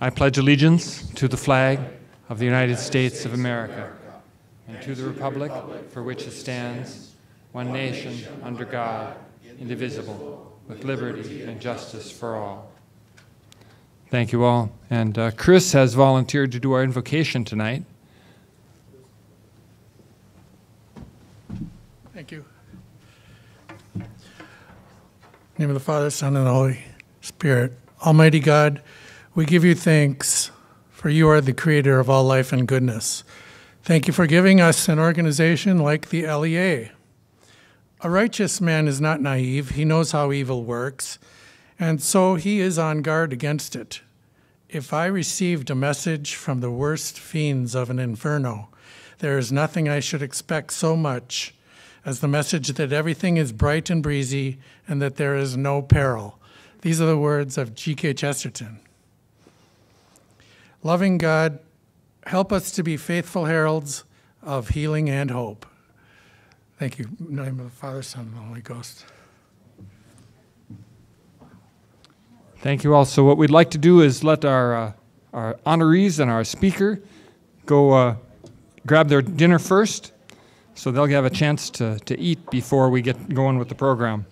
I pledge allegiance to the flag of the United States of America and to the republic for which it stands, one nation, under God, indivisible, with liberty and justice for all. Thank you all. And uh, Chris has volunteered to do our invocation tonight. Thank you. Name of the Father, Son, and the Holy Spirit. Almighty God, we give you thanks, for you are the creator of all life and goodness. Thank you for giving us an organization like the LEA. A righteous man is not naive, he knows how evil works, and so he is on guard against it. If I received a message from the worst fiends of an inferno, there is nothing I should expect so much as the message that everything is bright and breezy and that there is no peril. These are the words of G.K. Chesterton. Loving God, help us to be faithful heralds of healing and hope. Thank you. In the name of the Father, Son, and the Holy Ghost. Thank you all. So, what we'd like to do is let our, uh, our honorees and our speaker go uh, grab their dinner first so they'll have a chance to, to eat before we get going with the program.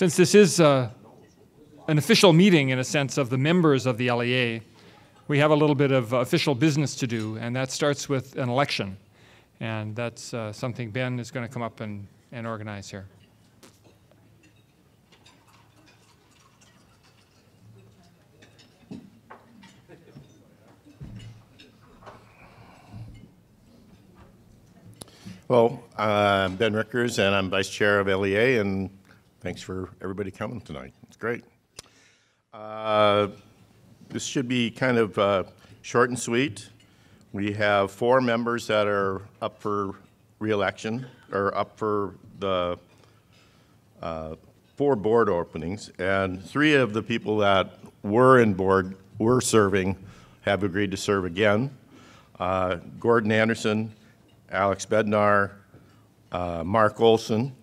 Since this is uh, an official meeting, in a sense, of the members of the LEA, we have a little bit of official business to do, and that starts with an election. And that's uh, something Ben is going to come up and, and organize here. Well, I'm Ben Rickers, and I'm Vice Chair of LEA, and thanks for everybody coming tonight. It's great. Uh, this should be kind of uh, short and sweet. We have four members that are up for reelection, or up for the uh, four board openings, and three of the people that were in board, were serving, have agreed to serve again. Uh, Gordon Anderson, Alex Bednar, uh, Mark Olson.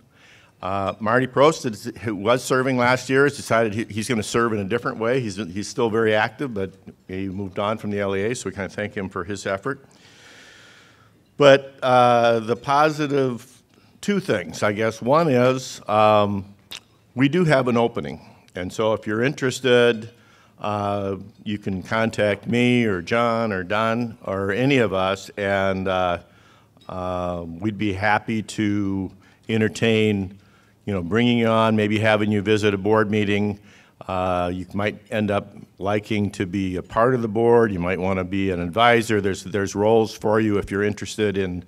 Uh, Marty Prost, who was serving last year, has decided he, he's going to serve in a different way. He's, he's still very active, but he moved on from the LEA, so we kind of thank him for his effort. But uh, the positive, two things, I guess. One is um, we do have an opening. And so if you're interested, uh, you can contact me or John or Don or any of us, and uh, uh, we'd be happy to entertain, you know, bringing you on, maybe having you visit a board meeting. Uh, you might end up liking to be a part of the board. You might want to be an advisor. There's there's roles for you if you're interested in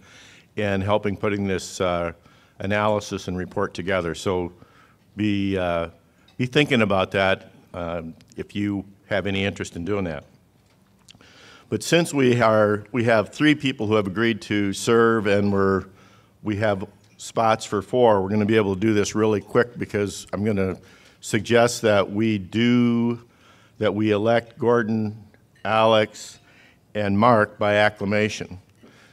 in helping putting this uh, analysis and report together. So be uh, be thinking about that um, if you have any interest in doing that. But since we are, we have three people who have agreed to serve and we're, we have spots for four, we're going to be able to do this really quick because I'm going to suggest that we do, that we elect Gordon, Alex, and Mark by acclamation.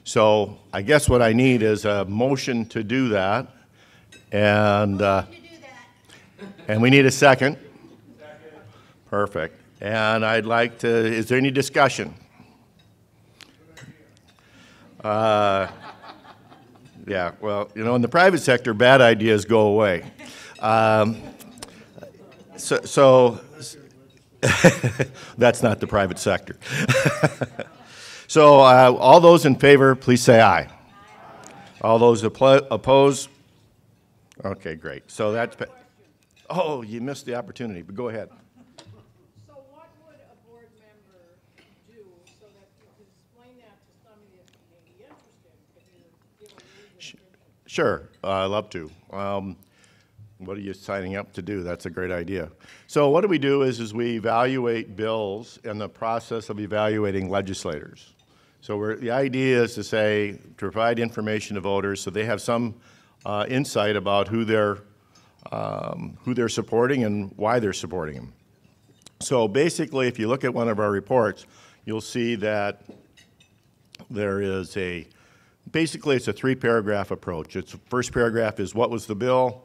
So I guess what I need is a motion to do that. And, uh, and we need a second. Perfect. And I'd like to, is there any discussion? Uh, yeah, well, you know, in the private sector, bad ideas go away. Um, so, so that's not the private sector. so, uh, all those in favor, please say aye. All those opposed? Okay, great. So that's Oh, you missed the opportunity, but go ahead. So what would a board member do so that you could explain that to somebody that may be interested, if you give a brief description? Sure, uh, I'd love to. Um, What are you signing up to do? That's a great idea. So what do we do is, is we evaluate bills in the process of evaluating legislators. So we're, the idea is to say, to provide information to voters so they have some uh, insight about who they're, um, who they're supporting and why they're supporting them. So basically, if you look at one of our reports, you'll see that there is a, basically, it's a three-paragraph approach. It's, first paragraph is what was the bill,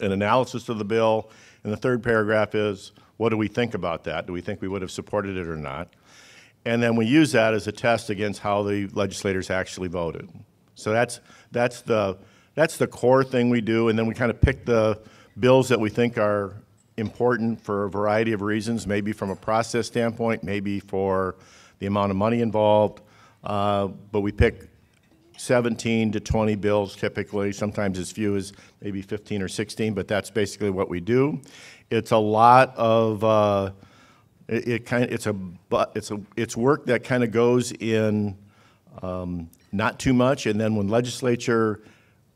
an analysis of the bill, and the third paragraph is what do we think about that? Do we think we would have supported it or not? And then we use that as a test against how the legislators actually voted. So that's, that's the, that's the core thing we do, and then we kind of pick the bills that we think are important for a variety of reasons, maybe from a process standpoint, maybe for the amount of money involved. Uh, But we pick 17 to 20 bills typically, sometimes as few as maybe 15 or 16, but that's basically what we do. It's a lot of, uh, it, it kind of, it's a, it's a, it's work that kind of goes in um, not too much, and then when legislature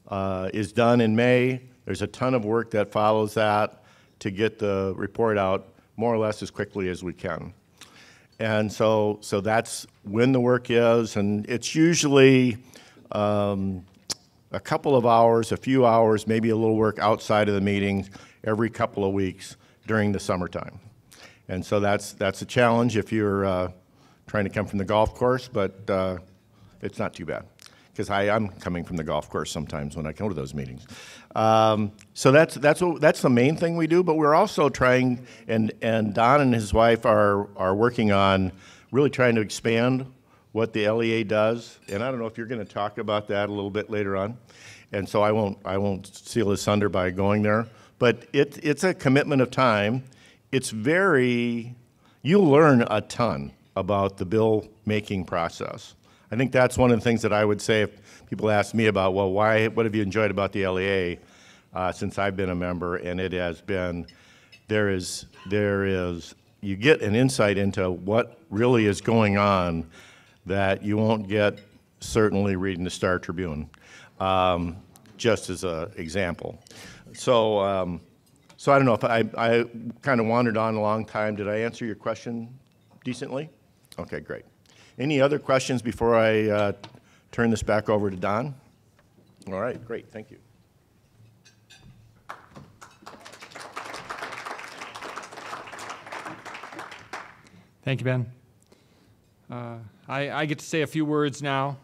uh, is done in May, there's a ton of work that follows that to get the report out more or less as quickly as we can. And so, so that's when the work is, and it's usually um, a couple of hours, a few hours, maybe a little work outside of the meetings every couple of weeks during the summertime. And so that's, that's a challenge if you're uh, trying to come from the golf course, but uh, it's not too bad. Because I, I'm coming from the golf course sometimes when I go to those meetings. Um, so that's, that's, what, that's the main thing we do, but we're also trying, and, and Don and his wife are, are working on really trying to expand what the LEA does. And I don't know if you're going to talk about that a little bit later on. And so I won't, I won't seal this under by going there. But it, it's a commitment of time. It's very, you'll learn a ton about the bill making process. I think that's one of the things that I would say if people ask me about, well, why, what have you enjoyed about the LEA uh, since I've been a member? And it has been, there is, there is, you get an insight into what really is going on that you won't get certainly reading the Star Tribune, um, just as an example. So, um, so I don't know if I, I kind of wandered on a long time. Did I answer your question decently? Okay, great. Any other questions before I uh, turn this back over to Don? All right, great, thank you. Thank you, Ben. Uh, I, I get to say a few words now,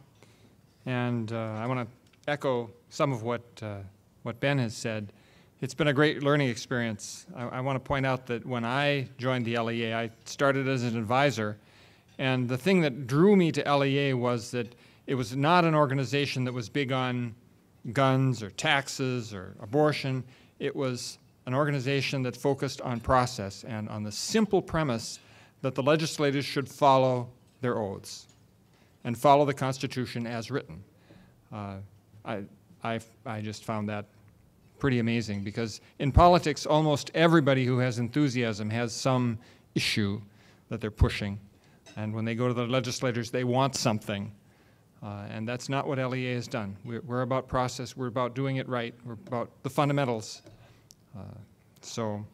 and uh, I want to echo some of what, uh, what Ben has said. It's been a great learning experience. I, I want to point out that when I joined the LEA, I started as an advisor, and the thing that drew me to LEA was that it was not an organization that was big on guns or taxes or abortion. It was an organization that focused on process and on the simple premise that the legislators should follow their oaths and follow the Constitution as written. Uh, I, I, I just found that pretty amazing because in politics, almost everybody who has enthusiasm has some issue that they're pushing. And when they go to the legislators, they want something. Uh, and that's not what LEA has done. We're, we're, about process, we're about doing it right, we're about the fundamentals. Uh, so,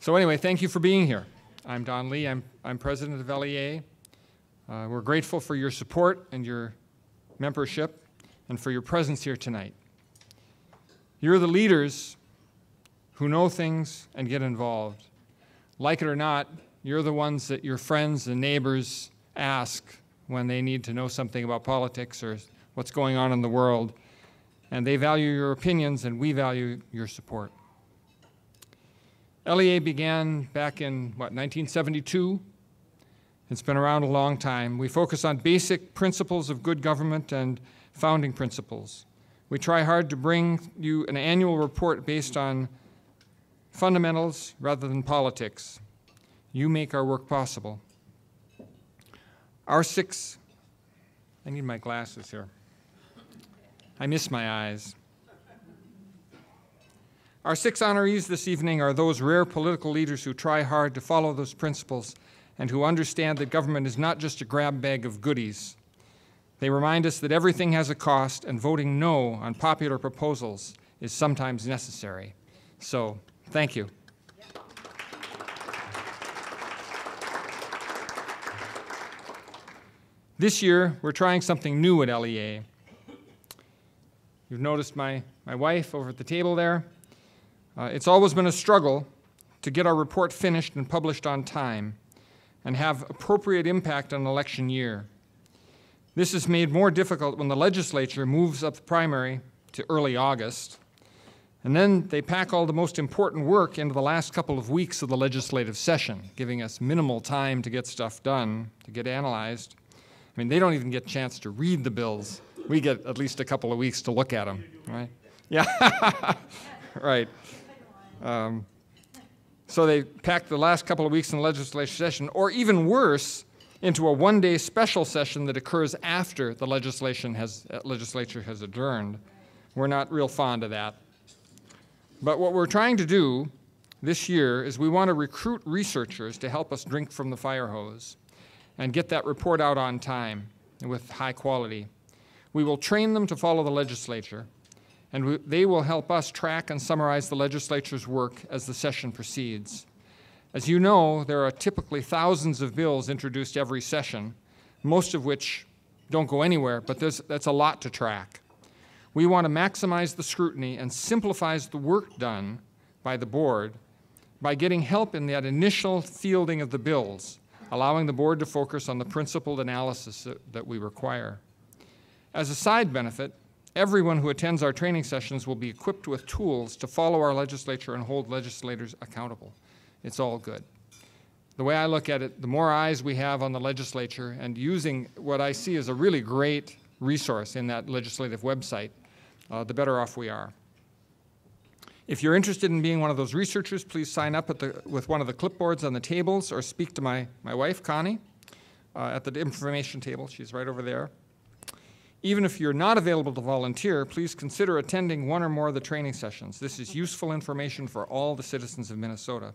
so, anyway, thank you for being here. I'm Don Lee, I'm, I'm president of LEA. Uh, we're grateful for your support and your membership and for your presence here tonight. You're the leaders who know things and get involved. Like it or not, you're the ones that your friends and neighbors ask when they need to know something about politics or what's going on in the world. And they value your opinions, and we value your support. LEA began back in, what, 1972? It's been around a long time. We focus on basic principles of good government and founding principles. We try hard to bring you an annual report based on fundamentals rather than politics. You make our work possible. Our six, I need my glasses here. I miss my eyes. Our six honorees this evening are those rare political leaders who try hard to follow those principles and who understand that government is not just a grab bag of goodies. They remind us that everything has a cost and voting no on popular proposals is sometimes necessary. So, thank you. This year, we're trying something new at LEA. You've noticed my, my wife over at the table there. Uh, it's always been a struggle to get our report finished and published on time and have appropriate impact on election year. This is made more difficult when the legislature moves up the primary to early August, and then they pack all the most important work into the last couple of weeks of the legislative session, giving us minimal time to get stuff done, to get analyzed. I mean, they don't even get a chance to read the bills. We get at least a couple of weeks to look at them, right? Yeah, right. Um, so they pack the last couple of weeks in the legislative session, or even worse, into a one-day special session that occurs after the legislation has, uh, legislature has adjourned. We're not real fond of that. But what we're trying to do this year is we want to recruit researchers to help us drink from the fire hose and get that report out on time with high quality. We will train them to follow the legislature, and we, they will help us track and summarize the legislature's work as the session proceeds. As you know, there are typically thousands of bills introduced every session, most of which don't go anywhere, but that's a lot to track. We want to maximize the scrutiny and simplify the work done by the board by getting help in that initial fielding of the bills, allowing the board to focus on the principled analysis that we require. As a side benefit, everyone who attends our training sessions will be equipped with tools to follow our legislature and hold legislators accountable. It's all good. The way I look at it, the more eyes we have on the legislature and using what I see as a really great resource in that legislative website, uh, the better off we are. If you're interested in being one of those researchers, please sign up the, with one of the clipboards on the tables or speak to my, my wife, Connie, uh, at the information table. She's right over there. Even if you're not available to volunteer, please consider attending one or more of the training sessions. This is useful information for all the citizens of Minnesota.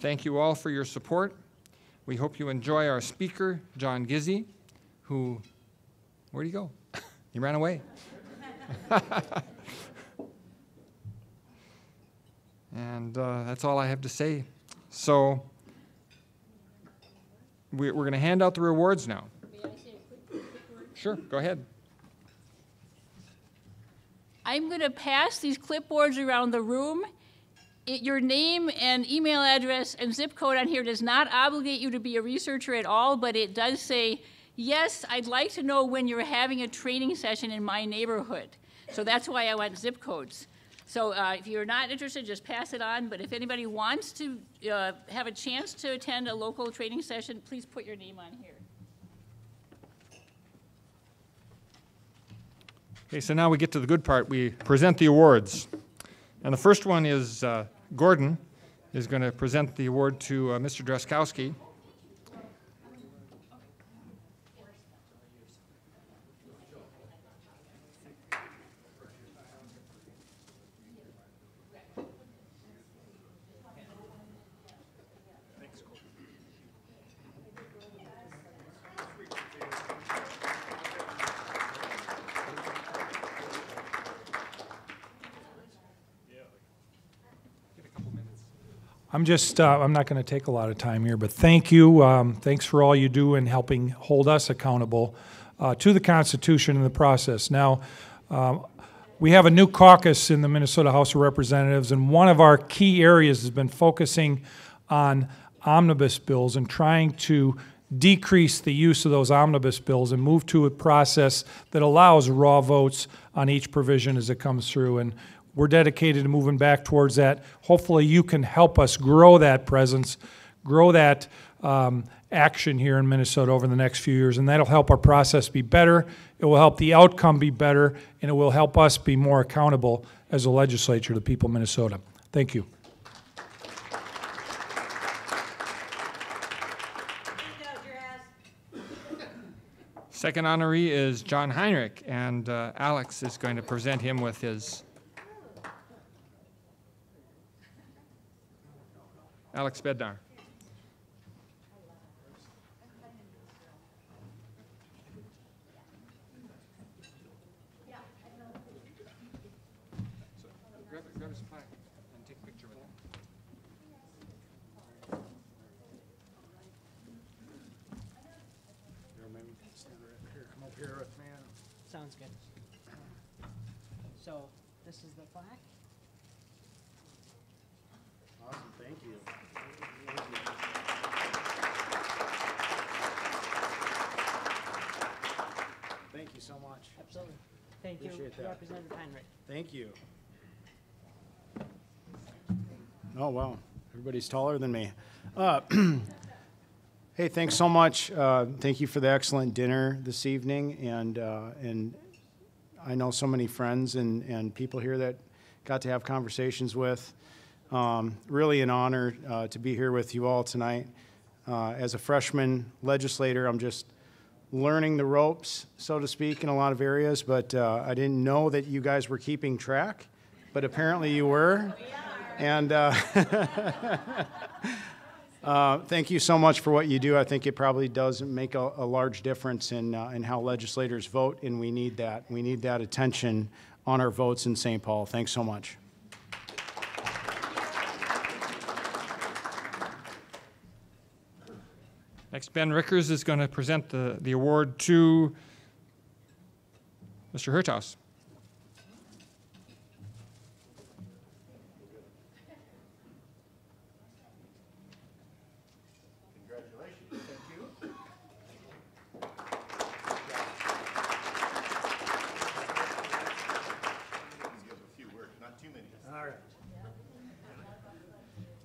Thank you all for your support. We hope you enjoy our speaker, John Gizzi, who, where'd he go? he ran away. and uh, that's all I have to say. So we, we're going to hand out the rewards now. Sure, go ahead. I'm going to pass these clipboards around the room. It, your name and email address and zip code on here does not obligate you to be a researcher at all, but it does say, yes, I'd like to know when you're having a training session in my neighborhood. So that's why I want zip codes. So uh, if you're not interested, just pass it on. But if anybody wants to uh, have a chance to attend a local training session, please put your name on here. Okay, so now we get to the good part. We present the awards. And the first one is uh, Gordon is going to present the award to uh, Mr. Drazkowski. I'm just, uh, I'm not going to take a lot of time here, but thank you. Um, thanks for all you do in helping hold us accountable uh, to the Constitution and the process. Now, um, we have a new caucus in the Minnesota House of Representatives, and one of our key areas has been focusing on omnibus bills and trying to decrease the use of those omnibus bills and move to a process that allows raw votes on each provision as it comes through. And we're dedicated to moving back towards that. Hopefully, you can help us grow that presence, grow that um, action here in Minnesota over the next few years, and that'll help our process be better. It will help the outcome be better, and it will help us be more accountable as a legislature to the people of Minnesota. Thank you. Second honoree is John Heinrich, and uh, Alex is going to present him with his Alex Bednar. Grab, grab his plaque and take a picture with him. Sounds good. So, this is the plaque? Awesome, thank you. Thank you so much. Absolutely. Thank you, Appreciate that. Representative Heinrich. Thank you. Oh, wow, everybody's taller than me. Uh, Hey, thanks so much. Uh, Thank you for the excellent dinner this evening, and, uh, and I know so many friends and, and people here that got to have conversations with. Um, Really an honor uh, to be here with you all tonight. Uh, As a freshman legislator, I'm just learning the ropes, so to speak, in a lot of areas, but uh, I didn't know that you guys were keeping track, but apparently you were. And uh, uh, thank you so much for what you do. I think it probably does make a, a large difference in, uh, in how legislators vote, and we need that. We need that attention on our votes in St. Paul. Thanks so much. Next, Ben Rickers is going to present the, the award to Mr. Hertaus.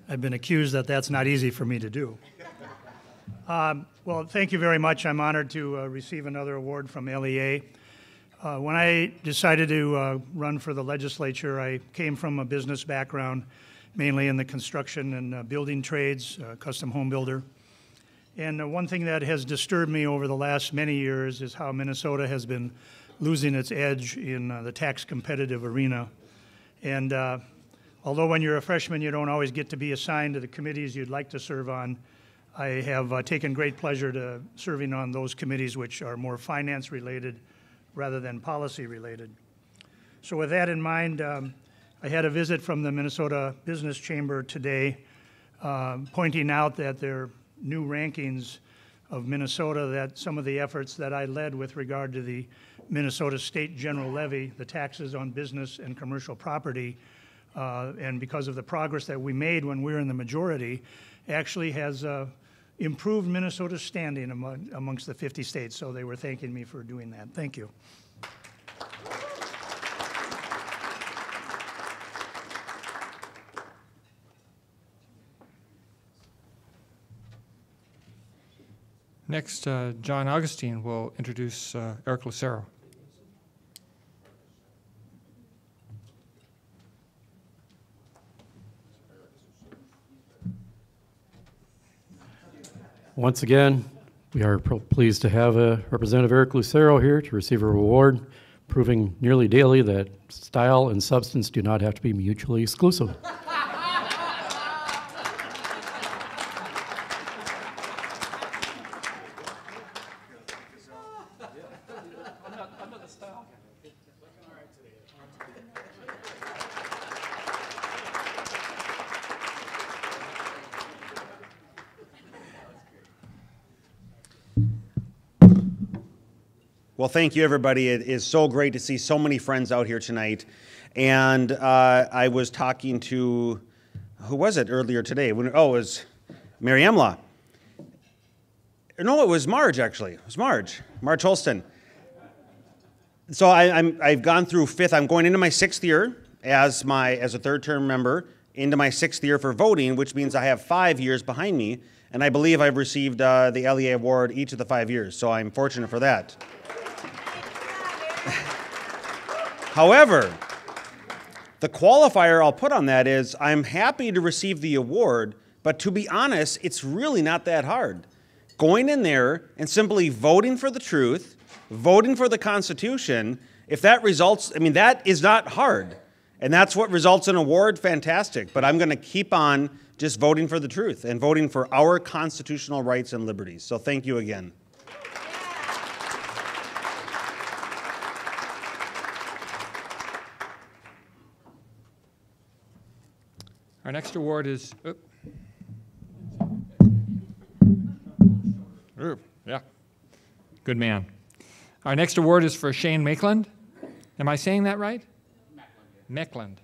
I've been accused that that's not easy for me to do. Um, Well, thank you very much. I'm honored to uh, receive another award from LEA. Uh, When I decided to uh, run for the legislature, I came from a business background, mainly in the construction and uh, building trades, uh, custom home builder. And uh, one thing that has disturbed me over the last many years is how Minnesota has been losing its edge in the tax competitive arena. And although when you're a freshman, you don't always get to be assigned to the committees you'd like to serve on, I have uh, taken great pleasure to serving on those committees which are more finance-related rather than policy-related. So with that in mind, um, I had a visit from the Minnesota Business Chamber today um, pointing out that their new rankings of Minnesota, that some of the efforts that I led with regard to the Minnesota State General Levy, the taxes on business and commercial property, uh, and because of the progress that we made when we were in the majority, actually has uh, improved Minnesota's standing among, amongst the 50 states. So they were thanking me for doing that. Thank you. Next, uh, John Augustine will introduce uh, Eric Lucero. Once again, we are pleased to have uh, Representative Eric Lucero here to receive a reward, proving nearly daily that style and substance do not have to be mutually exclusive. Thank you, everybody. It is so great to see so many friends out here tonight. And uh, I was talking to, who was it earlier today? When, oh, it was Mary Emla. No, it was Marge, actually. It was Marge, Marge Holston. So I, I'm, I've gone through fifth. I'm going into my sixth year as, my, as a third term member, into my sixth year for voting, which means I have five years behind me. And I believe I've received uh, the LEA award each of the five years. So I'm fortunate for that. However, the qualifier I'll put on that is I'm happy to receive the award, but to be honest, it's really not that hard. Going in there and simply voting for the truth, voting for the Constitution, if that results, I mean, that is not hard. and that's what results in award, fantastic. But I'm going to keep on just voting for the truth and voting for our constitutional rights and liberties. So thank you again. Our next award is, yeah, good man. Our next award is for Shane Maitland. Am I saying that right? Mekeland.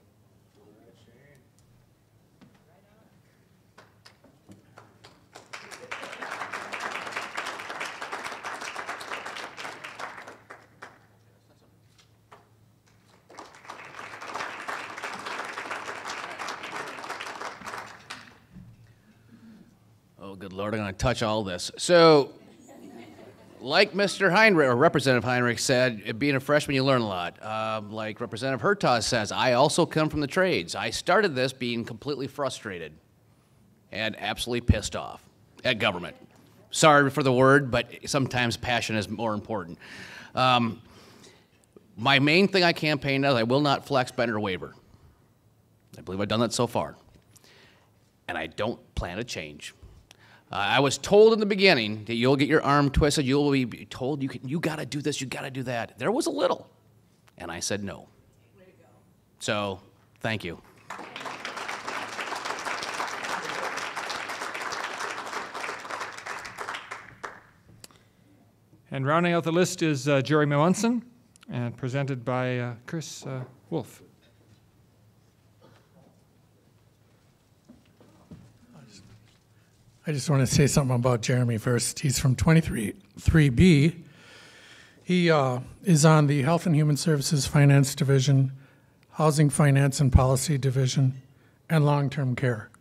Oh, good Lord, I'm going to touch all this. So, like Mr. Heinrich, or Representative Heinrich said, being a freshman, you learn a lot. Um, like Representative Hertaus says, I also come from the trades. I started this being completely frustrated and absolutely pissed off at government. Sorry for the word, but sometimes passion is more important. Um, my main thing I campaigned is I will not flex, bend, or waiver. I believe I've done that so far. And I don't plan to change. Uh, I was told in the beginning that you'll get your arm twisted. You'll be told you can, you got to do this, you got to do that. There was a little, and I said no. So, thank you. And rounding out the list is uh, Jerry Munson, and presented by uh, Chris uh, Wolf. I just want to say something about Jeremy first. He's from 23 3B. He uh, is on the Health and Human Services Finance Division, Housing Finance and Policy Division, and Long Term Care.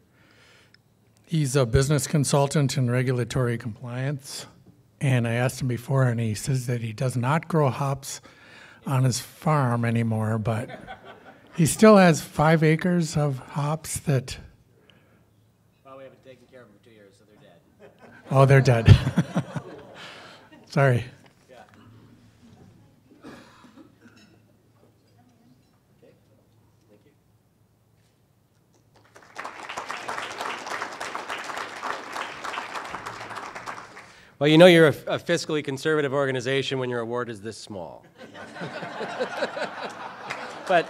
He's a business consultant in regulatory compliance. And I asked him before, and he says that he does not grow hops on his farm anymore, but he still has five acres of hops that Well, we haven't taken care of them for two years, so they're dead. Oh, they're dead. Sorry. Well, you know you're a, a fiscally conservative organization when your award is this small. but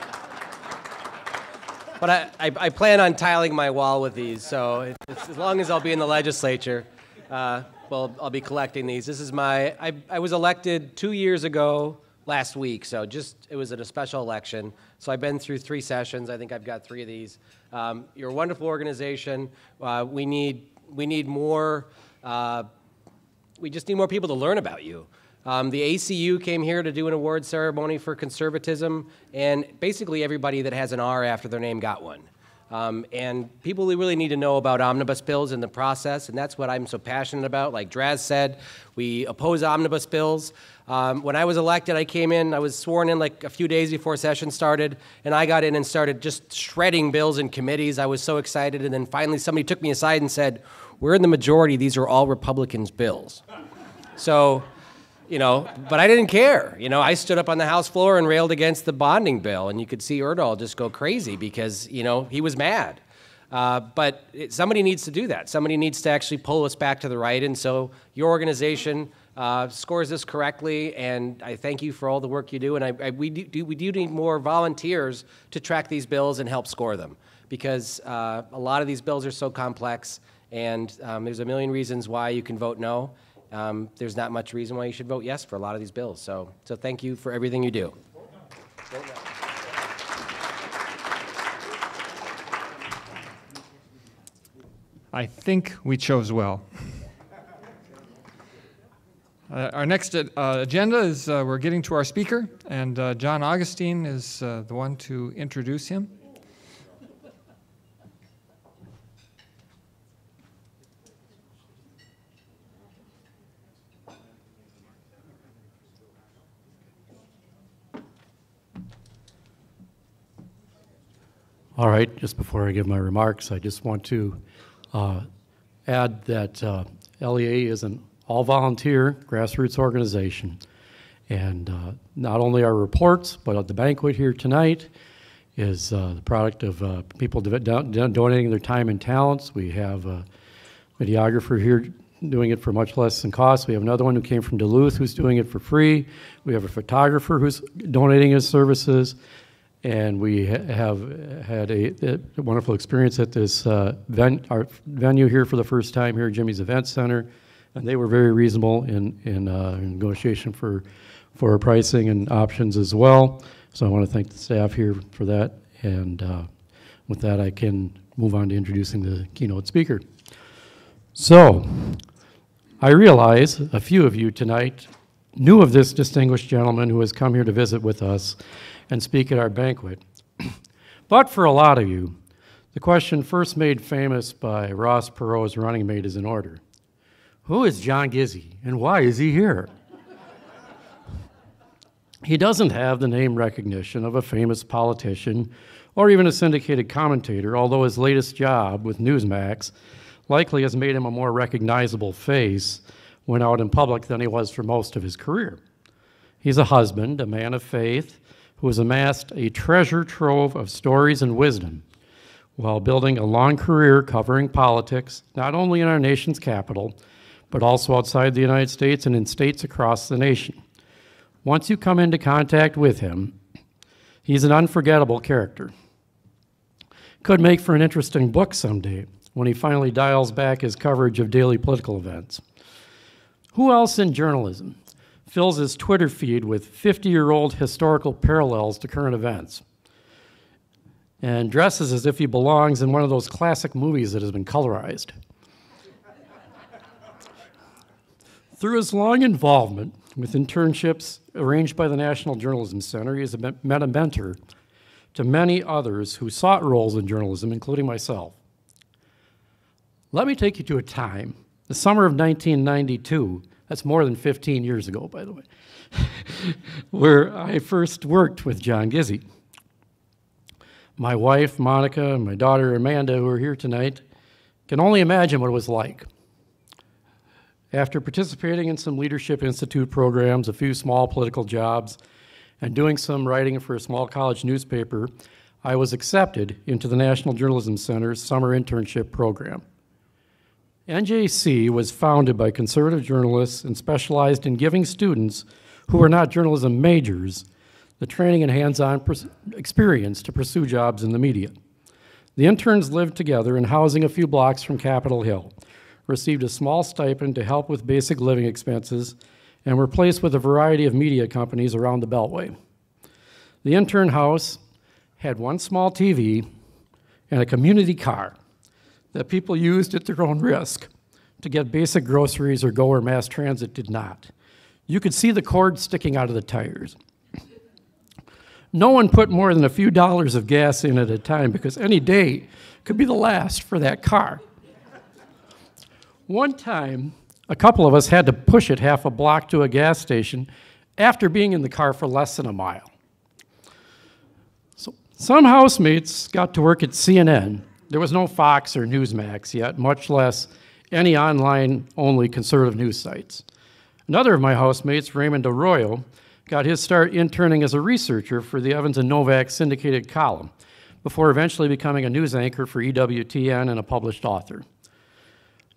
but I, I, I plan on tiling my wall with these, so it- as long as I'll be in the legislature, uh, well, I'll be collecting these. This is my, I, I was elected two years ago last week, so just, it was at a special election. So I've been through three sessions. I think I've got three of these. Um, you're a wonderful organization. Uh, we need, we need more, uh, we just need more people to learn about you. Um, the ACU came here to do an award ceremony for conservatism, and basically everybody that has an R after their name got one. Um, and people we really need to know about omnibus bills and the process, and that's what I'm so passionate about. Like Draz said, we oppose omnibus bills. Um, when I was elected, I came in, I was sworn in like a few days before session started, and I got in and started just shredding bills in committees. I was so excited, and then finally somebody took me aside and said, We're in the majority, these are all Republicans' bills. So, you know, but I didn't care. You know, I stood up on the House floor and railed against the bonding bill, and you could see Urdahl just go crazy because, you know, he was mad. Uh, but it, somebody needs to do that. Somebody needs to actually pull us back to the right, and so your organization uh, scores this correctly, and I thank you for all the work you do. And I, I, we, do, we do need more volunteers to track these bills and help score them because uh, a lot of these bills are so complex, and um, there's a million reasons why you can vote no um, there's not much reason why you should vote yes for a lot of these bills. So, so thank you for everything you do. I think we chose well. Uh, our next uh, agenda is uh, we're getting to our speaker, and uh, John Augustine is uh, the one to introduce him. All right, just before I give my remarks, I just want to uh, add that uh, LEA is an all-volunteer grassroots organization. And uh, not only our reports, but the banquet here tonight is uh, the product of uh, people do- do- donating their time and talents. We have a videographer here doing it for much less than cost. We have another one who came from Duluth who's doing it for free. We have a photographer who's donating his services. And we ha- have had a, a wonderful experience at this uh, ven- our venue here for the first time here at Jimmy's Event Center. And they were very reasonable in, in uh, negotiation for, for pricing and options as well. So I want to thank the staff here for that. And uh, with that, I can move on to introducing the keynote speaker. So, I realize a few of you tonight knew of this distinguished gentleman who has come here to visit with us and speak at our banquet. but for a lot of you, the question first made famous by Ross Perot's running mate is in order. Who is John Gizzi and why is he here? he doesn't have the name recognition of a famous politician or even a syndicated commentator, although his latest job with Newsmax likely has made him a more recognizable face when out in public than he was for most of his career. He's a husband, a man of faith, who has amassed a treasure trove of stories and wisdom while building a long career covering politics, not only in our nation's capital, but also outside the United States and in states across the nation. Once you come into contact with him, he's an unforgettable character. Could make for an interesting book someday when he finally dials back his coverage of daily political events. Who else in journalism fills his Twitter feed with 50 year old historical parallels to current events and dresses as if he belongs in one of those classic movies that has been colorized? Through his long involvement with internships arranged by the National Journalism Center, he has met a mentor to many others who sought roles in journalism, including myself. Let me take you to a time, the summer of 1992, that's more than 15 years ago, by the way, where I first worked with John Gizzi. My wife, Monica, and my daughter, Amanda, who are here tonight, can only imagine what it was like. After participating in some Leadership Institute programs, a few small political jobs, and doing some writing for a small college newspaper, I was accepted into the National Journalism Center's summer internship program. NJC was founded by conservative journalists and specialized in giving students who were not journalism majors the training and hands-on experience to pursue jobs in the media. The interns lived together in housing a few blocks from Capitol Hill, received a small stipend to help with basic living expenses, and were placed with a variety of media companies around the Beltway. The intern house had one small TV and a community car that people used at their own risk to get basic groceries or go where mass transit did not. You could see the cord sticking out of the tires. No one put more than a few dollars of gas in at a time because any day could be the last for that car. One time, a couple of us had to push it half a block to a gas station after being in the car for less than a mile. So some housemates got to work at CNN. There was no Fox or Newsmax yet, much less any online only conservative news sites. Another of my housemates, Raymond Arroyo, got his start interning as a researcher for the Evans and Novak syndicated column before eventually becoming a news anchor for EWTN and a published author.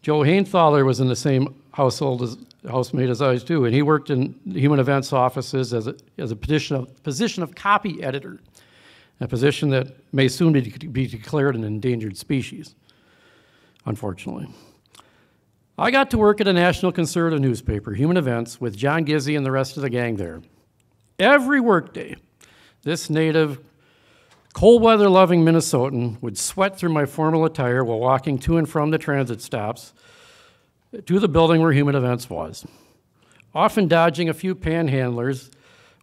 Joe Hainthaler was in the same household as housemate as I was too, and he worked in human events offices as a, as a position of, position of copy editor, a position that may soon be, declared an endangered species, unfortunately. I got to work at a national conservative newspaper, Human Events, with John Gizzi and the rest of the gang there. Every workday, this native, cold weather loving Minnesotan would sweat through my formal attire while walking to and from the transit stops to the building where Human Events was, often dodging a few panhandlers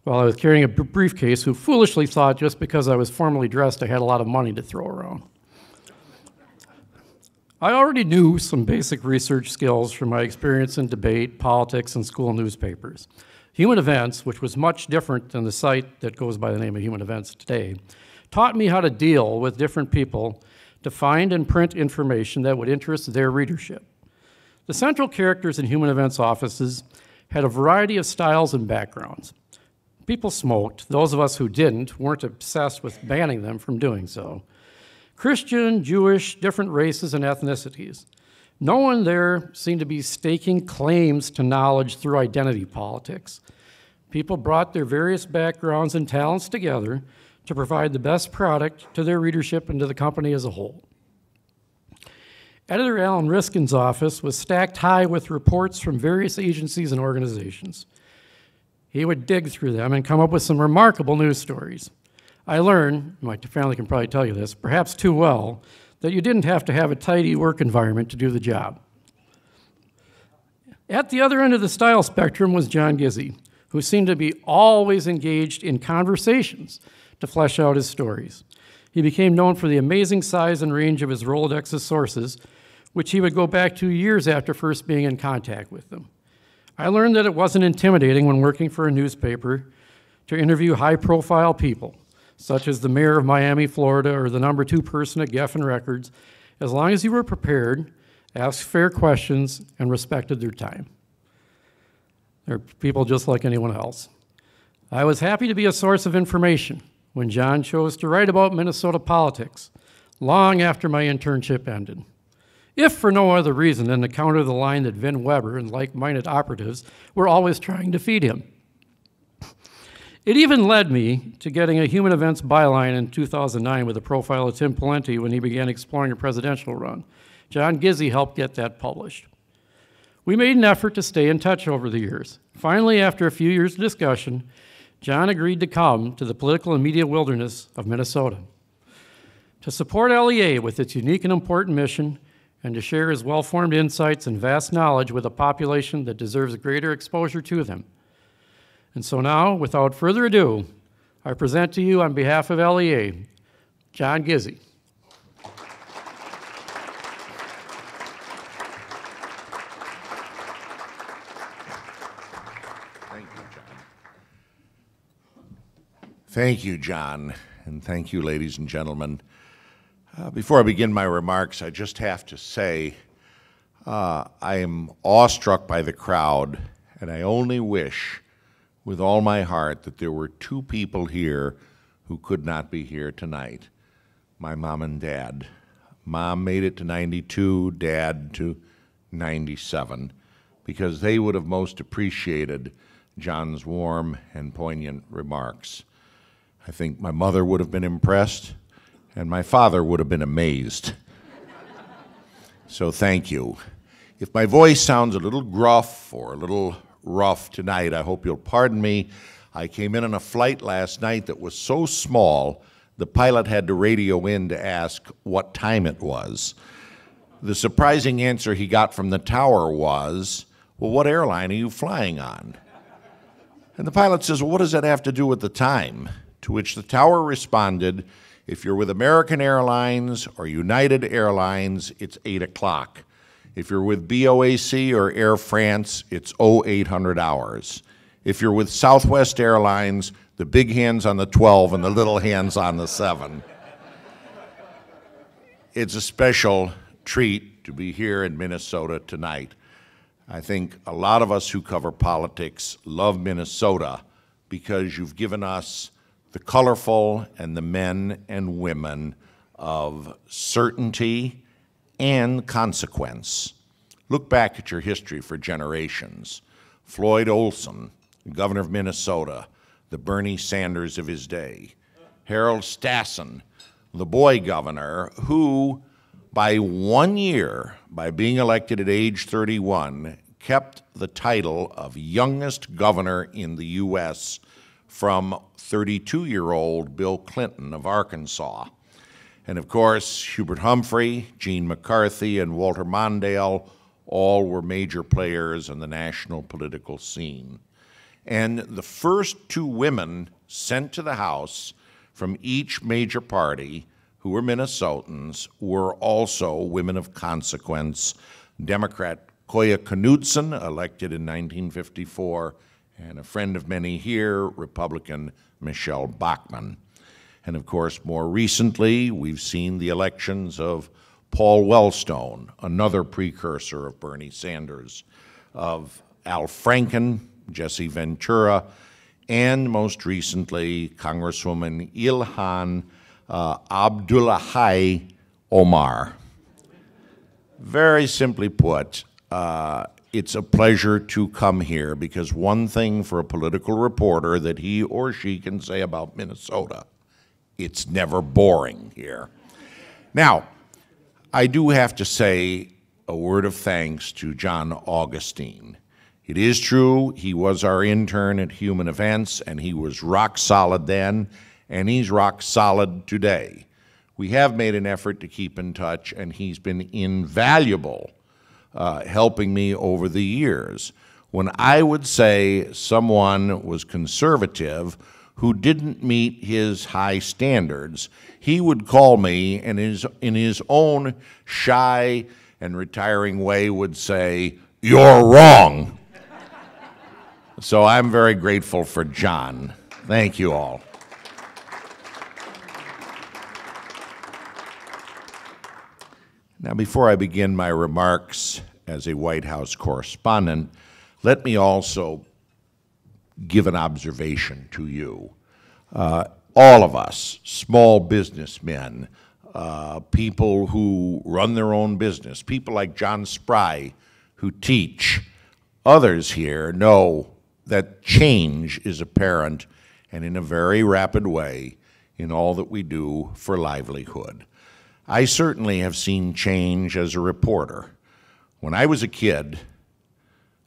while I was carrying a briefcase who foolishly thought just because I was formally dressed I had a lot of money to throw around. I already knew some basic research skills from my experience in debate, politics, and school newspapers. Human Events, which was much different than the site that goes by the name of Human Events today, taught me how to deal with different people to find and print information that would interest their readership. The central characters in Human Events offices had a variety of styles and backgrounds. People smoked. Those of us who didn't weren't obsessed with banning them from doing so. Christian, Jewish, different races and ethnicities. No one there seemed to be staking claims to knowledge through identity politics. People brought their various backgrounds and talents together to provide the best product to their readership and to the company as a whole. Editor Allan Ryskind's office was stacked high with reports from various agencies and organizations. He would dig through them and come up with some remarkable news stories. I learned, my family can probably tell you this, perhaps too well, that you didn't have to have a tidy work environment to do the job. At the other end of the style spectrum was John Gizzi, who seemed to be always engaged in conversations to flesh out his stories. He became known for the amazing size and range of his Rolodex of sources, which he would go back to years after first being in contact with them. I learned that it wasn't intimidating when working for a newspaper to interview high profile people, such as the mayor of Miami, Florida, or the number two person at Geffen Records, as long as you were prepared, asked fair questions, and respected their time. They're people just like anyone else. I was happy to be a source of information when John chose to write about Minnesota politics long after my internship ended. If for no other reason than to counter the line that Vin Weber and like minded operatives were always trying to feed him. It even led me to getting a Human Events byline in 2009 with a profile of Tim Pawlenty when he began exploring a presidential run. John Gizzi helped get that published. We made an effort to stay in touch over the years. Finally, after a few years of discussion, John agreed to come to the political and media wilderness of Minnesota to support LEA with its unique and important mission and to share his well formed insights and vast knowledge with a population that deserves greater exposure to them. And so now, without further ado, I present to you on behalf of LEA, John Gizzi. Thank you, John. Thank you, John, and thank you, ladies and gentlemen. Uh, before I begin my remarks, I just have to say uh, I am awestruck by the crowd, and I only wish with all my heart that there were two people here who could not be here tonight my mom and dad. Mom made it to 92, dad to 97, because they would have most appreciated John's warm and poignant remarks. I think my mother would have been impressed, and my father would have been amazed. so thank you. If my voice sounds a little gruff or a little rough tonight, I hope you'll pardon me. I came in on a flight last night that was so small, the pilot had to radio in to ask what time it was. The surprising answer he got from the tower was, Well, what airline are you flying on? And the pilot says, Well, what does that have to do with the time? To which the tower responded, If you're with American Airlines or United Airlines, it's 8 o'clock. If you're with BOAC or Air France, it's 0800 hours. If you're with Southwest Airlines, the big hands on the 12 and the little hands on the 7. It's a special treat to be here in Minnesota tonight. I think a lot of us who cover politics love Minnesota because you've given us the colorful and the men and women of certainty and consequence. Look back at your history for generations. Floyd Olson, governor of Minnesota, the Bernie Sanders of his day. Harold Stassen, the boy governor, who, by one year, by being elected at age 31, kept the title of youngest governor in the U.S. from 32 year old Bill Clinton of Arkansas. And of course, Hubert Humphrey, Gene McCarthy, and Walter Mondale all were major players in the national political scene. And the first two women sent to the House from each major party, who were Minnesotans, were also women of consequence. Democrat Coya Knutson, elected in 1954, and a friend of many here, Republican Michele Bachmann. And of course, more recently, we've seen the elections of Paul Wellstone, another precursor of Bernie Sanders, of Al Franken, Jesse Ventura, and most recently, Congresswoman Ilhan uh, Abdullahi Omar. Very simply put, uh, it's a pleasure to come here because one thing for a political reporter that he or she can say about Minnesota, it's never boring here. Now, I do have to say a word of thanks to John Augustine. It is true, he was our intern at Human Events, and he was rock solid then, and he's rock solid today. We have made an effort to keep in touch, and he's been invaluable uh, helping me over the years. When I would say someone was conservative who didn't meet his high standards, he would call me and his, in his own shy and retiring way would say, You're wrong. so I'm very grateful for John. Thank you all. Now, before I begin my remarks as a White House correspondent, let me also give an observation to you. Uh, all of us, small businessmen, uh, people who run their own business, people like John Spry who teach, others here know that change is apparent and in a very rapid way in all that we do for livelihood. I certainly have seen change as a reporter. When I was a kid,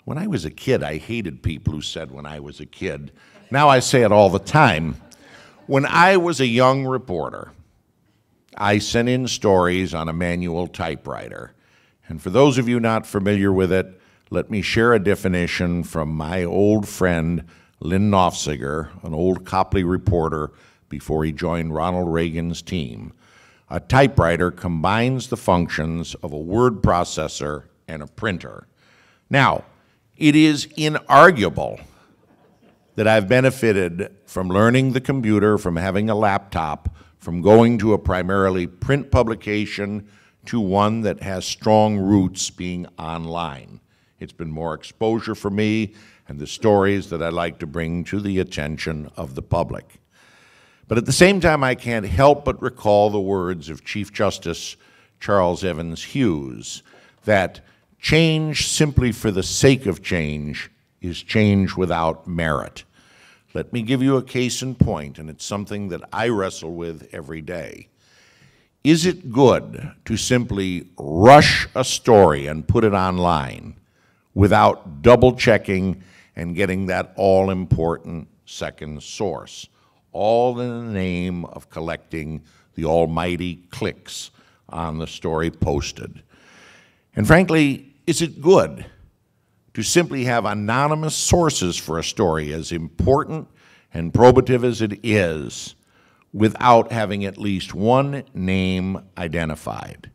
when I was a kid, I hated people who said when I was a kid. Now I say it all the time. When I was a young reporter, I sent in stories on a manual typewriter. And for those of you not familiar with it, let me share a definition from my old friend Lyn Nofziger, an old Copley reporter before he joined Ronald Reagan's team. A typewriter combines the functions of a word processor and a printer. Now, it is inarguable that I've benefited from learning the computer, from having a laptop, from going to a primarily print publication to one that has strong roots being online. It's been more exposure for me and the stories that I like to bring to the attention of the public. But at the same time, I can't help but recall the words of Chief Justice Charles Evans Hughes that change simply for the sake of change is change without merit. Let me give you a case in point, and it's something that I wrestle with every day. Is it good to simply rush a story and put it online without double checking and getting that all important second source? All in the name of collecting the almighty clicks on the story posted. And frankly, is it good to simply have anonymous sources for a story as important and probative as it is without having at least one name identified?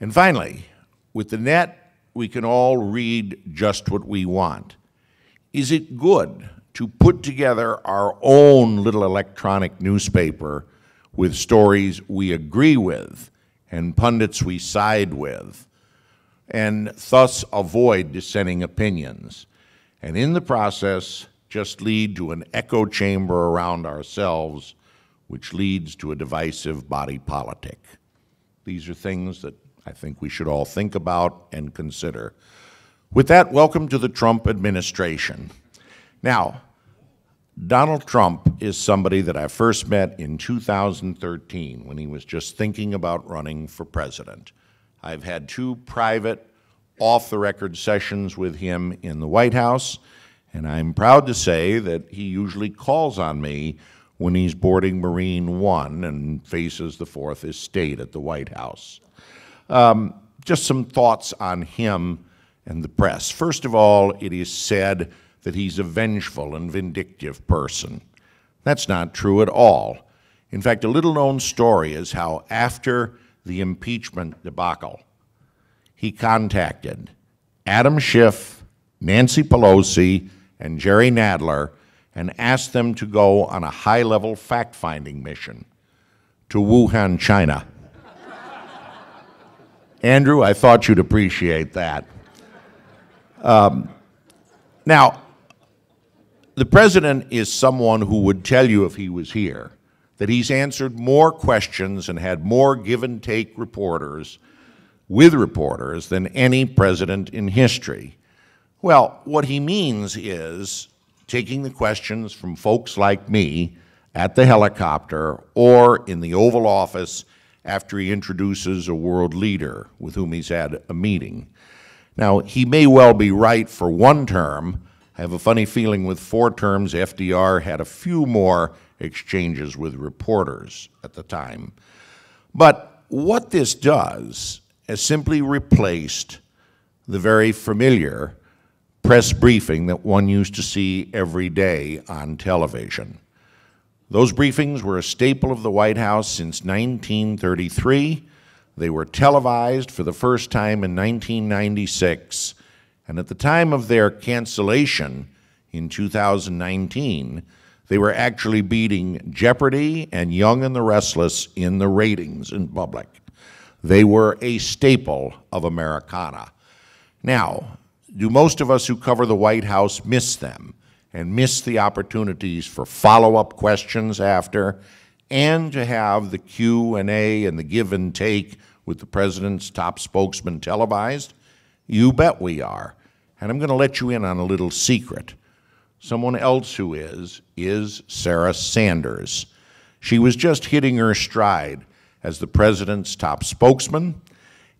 And finally, with the net, we can all read just what we want. Is it good to put together our own little electronic newspaper with stories we agree with and pundits we side with, and thus avoid dissenting opinions, and in the process just lead to an echo chamber around ourselves, which leads to a divisive body politic. These are things that I think we should all think about and consider. With that, welcome to the Trump administration. Now, Donald Trump is somebody that I first met in 2013 when he was just thinking about running for president. I've had two private, off the record sessions with him in the White House, and I'm proud to say that he usually calls on me when he's boarding Marine One and faces the fourth estate at the White House. Um, just some thoughts on him and the press. First of all, it is said that he's a vengeful and vindictive person. That's not true at all. In fact, a little known story is how after the impeachment debacle, he contacted Adam Schiff, Nancy Pelosi, and Jerry Nadler and asked them to go on a high level fact finding mission to Wuhan, China. Andrew, I thought you'd appreciate that. Um, now, the president is someone who would tell you if he was here that he's answered more questions and had more give and take reporters with reporters than any president in history. Well, what he means is taking the questions from folks like me at the helicopter or in the Oval Office after he introduces a world leader with whom he's had a meeting. Now, he may well be right for one term. I have a funny feeling with four terms, FDR had a few more exchanges with reporters at the time. But what this does has simply replaced the very familiar press briefing that one used to see every day on television. Those briefings were a staple of the White House since 1933. They were televised for the first time in 1996, and at the time of their cancellation in 2019, they were actually beating Jeopardy and Young and the Restless in the ratings in public. They were a staple of Americana. Now, do most of us who cover the White House miss them and miss the opportunities for follow-up questions after and to have the Q&A and the give and take with the president's top spokesman televised? You bet we are. And I'm going to let you in on a little secret. Someone else who is, is Sarah Sanders. She was just hitting her stride as the president's top spokesman,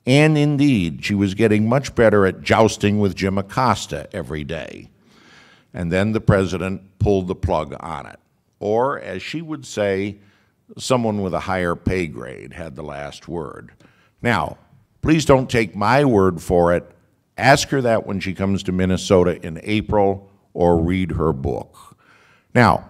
and indeed, she was getting much better at jousting with Jim Acosta every day. And then the president pulled the plug on it. Or, as she would say, someone with a higher pay grade had the last word. Now, please don't take my word for it. Ask her that when she comes to Minnesota in April or read her book. Now,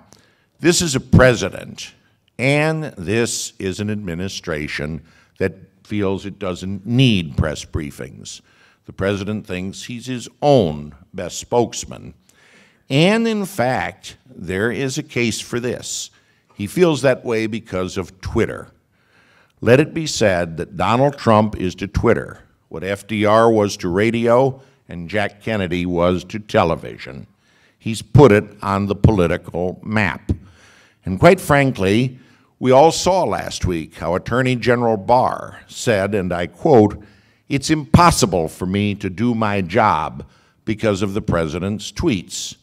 this is a president and this is an administration that feels it doesn't need press briefings. The president thinks he's his own best spokesman. And in fact, there is a case for this. He feels that way because of Twitter. Let it be said that Donald Trump is to Twitter what FDR was to radio and Jack Kennedy was to television. He's put it on the political map. And quite frankly, we all saw last week how Attorney General Barr said, and I quote, it's impossible for me to do my job because of the president's tweets.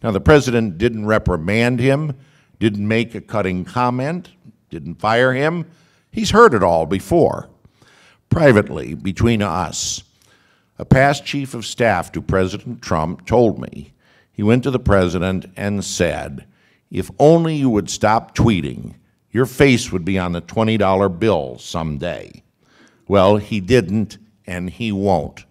Now, the president didn't reprimand him, didn't make a cutting comment, didn't fire him. He's heard it all before. Privately, between us, a past chief of staff to President Trump told me he went to the president and said, if only you would stop tweeting, your face would be on the $20 bill someday. Well, he didn't, and he won't.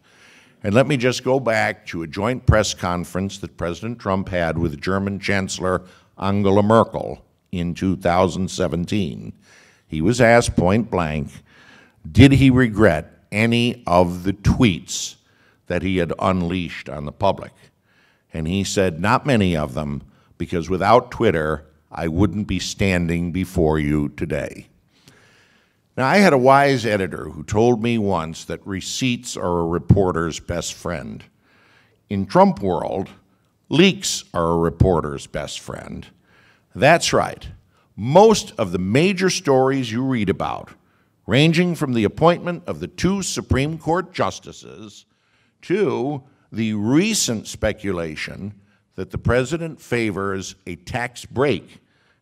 And let me just go back to a joint press conference that President Trump had with German Chancellor Angela Merkel in 2017. He was asked point blank, did he regret any of the tweets that he had unleashed on the public? And he said, not many of them, because without Twitter, I wouldn't be standing before you today. Now, I had a wise editor who told me once that receipts are a reporter's best friend. In Trump world, leaks are a reporter's best friend. That's right. Most of the major stories you read about, ranging from the appointment of the two Supreme Court justices to the recent speculation that the president favors a tax break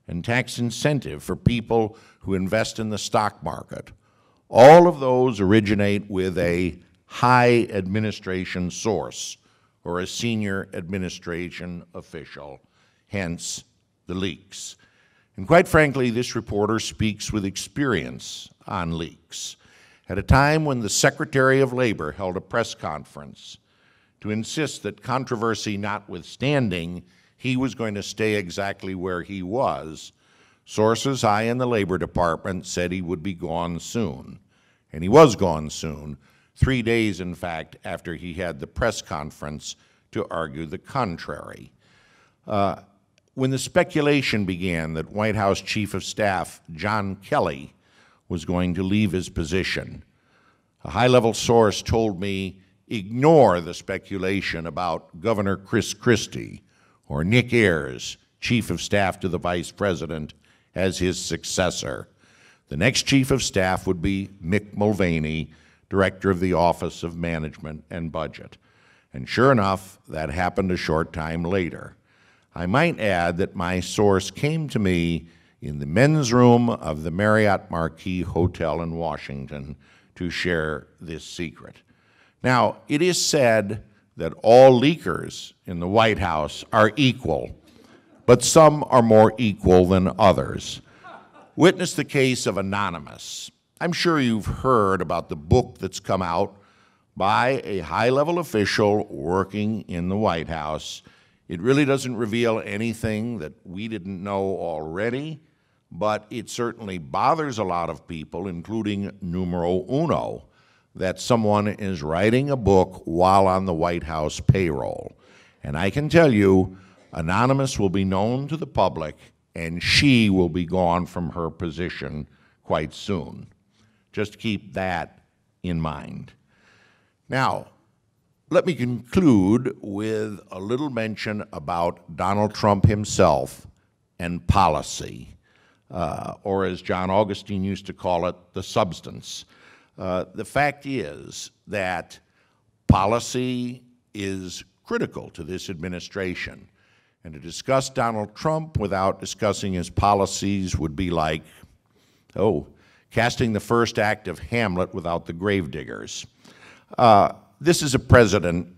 and tax incentive for people who invest in the stock market. All of those originate with a high administration source or a senior administration official, hence the leaks. And quite frankly, this reporter speaks with experience on leaks. At a time when the Secretary of Labor held a press conference to insist that controversy notwithstanding, he was going to stay exactly where he was. Sources high in the Labor Department said he would be gone soon. And he was gone soon, three days, in fact, after he had the press conference to argue the contrary. Uh, when the speculation began that White House Chief of Staff John Kelly was going to leave his position, a high-level source told me ignore the speculation about Governor Chris Christie, or Nick Ayers, Chief of Staff to the Vice President, as his successor. The next Chief of Staff would be Mick Mulvaney, Director of the Office of Management and Budget. And sure enough, that happened a short time later. I might add that my source came to me in the men's room of the Marriott Marquis Hotel in Washington to share this secret. Now, it is said that all leakers in the White House are equal, but some are more equal than others. Witness the case of Anonymous. I'm sure you've heard about the book that's come out by a high level official working in the White House. It really doesn't reveal anything that we didn't know already, but it certainly bothers a lot of people, including numero uno, that someone is writing a book while on the White House payroll. And I can tell you, Anonymous will be known to the public, and she will be gone from her position quite soon. Just keep that in mind. Now, let me conclude with a little mention about Donald Trump himself and policy, uh, or as John Augustine used to call it, the substance. Uh, the fact is that policy is critical to this administration. And to discuss Donald Trump without discussing his policies would be like, oh, casting the first act of Hamlet without the gravediggers. Uh, this is a president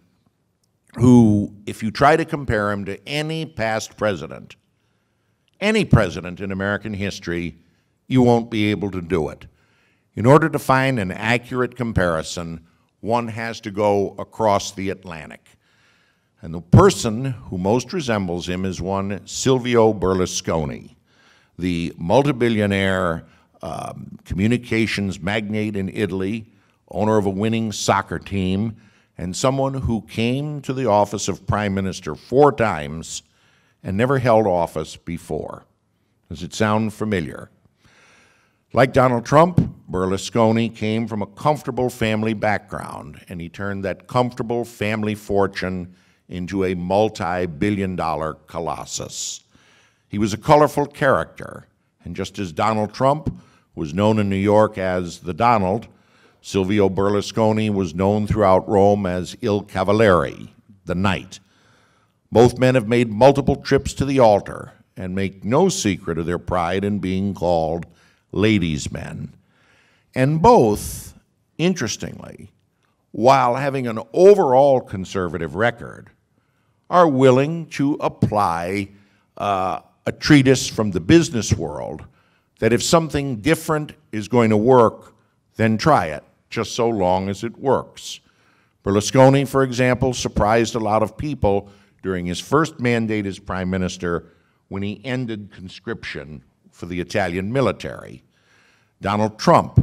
who, if you try to compare him to any past president, any president in American history, you won't be able to do it. In order to find an accurate comparison, one has to go across the Atlantic. And the person who most resembles him is one Silvio Berlusconi, the multibillionaire um, communications magnate in Italy, owner of a winning soccer team, and someone who came to the office of prime minister four times and never held office before. Does it sound familiar? Like Donald Trump, Berlusconi came from a comfortable family background, and he turned that comfortable family fortune into a multi-billion dollar colossus. He was a colorful character, and just as Donald Trump was known in New York as the Donald, Silvio Berlusconi was known throughout Rome as Il Cavaliere, the Knight. Both men have made multiple trips to the altar and make no secret of their pride in being called ladies' men. And both, interestingly, while having an overall conservative record, are willing to apply uh, a treatise from the business world that if something different is going to work, then try it, just so long as it works. Berlusconi, for example, surprised a lot of people during his first mandate as prime minister when he ended conscription for the Italian military. Donald Trump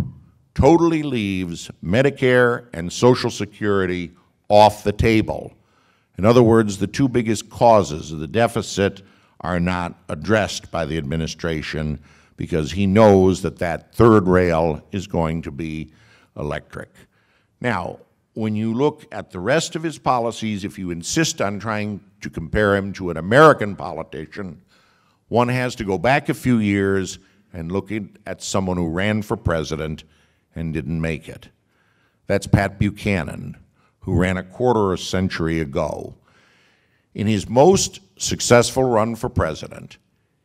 totally leaves Medicare and Social Security off the table. In other words, the two biggest causes of the deficit are not addressed by the administration because he knows that that third rail is going to be electric. Now, when you look at the rest of his policies, if you insist on trying to compare him to an American politician, one has to go back a few years and look at someone who ran for president and didn't make it. That's Pat Buchanan, who ran a quarter of a century ago. In his most successful run for president,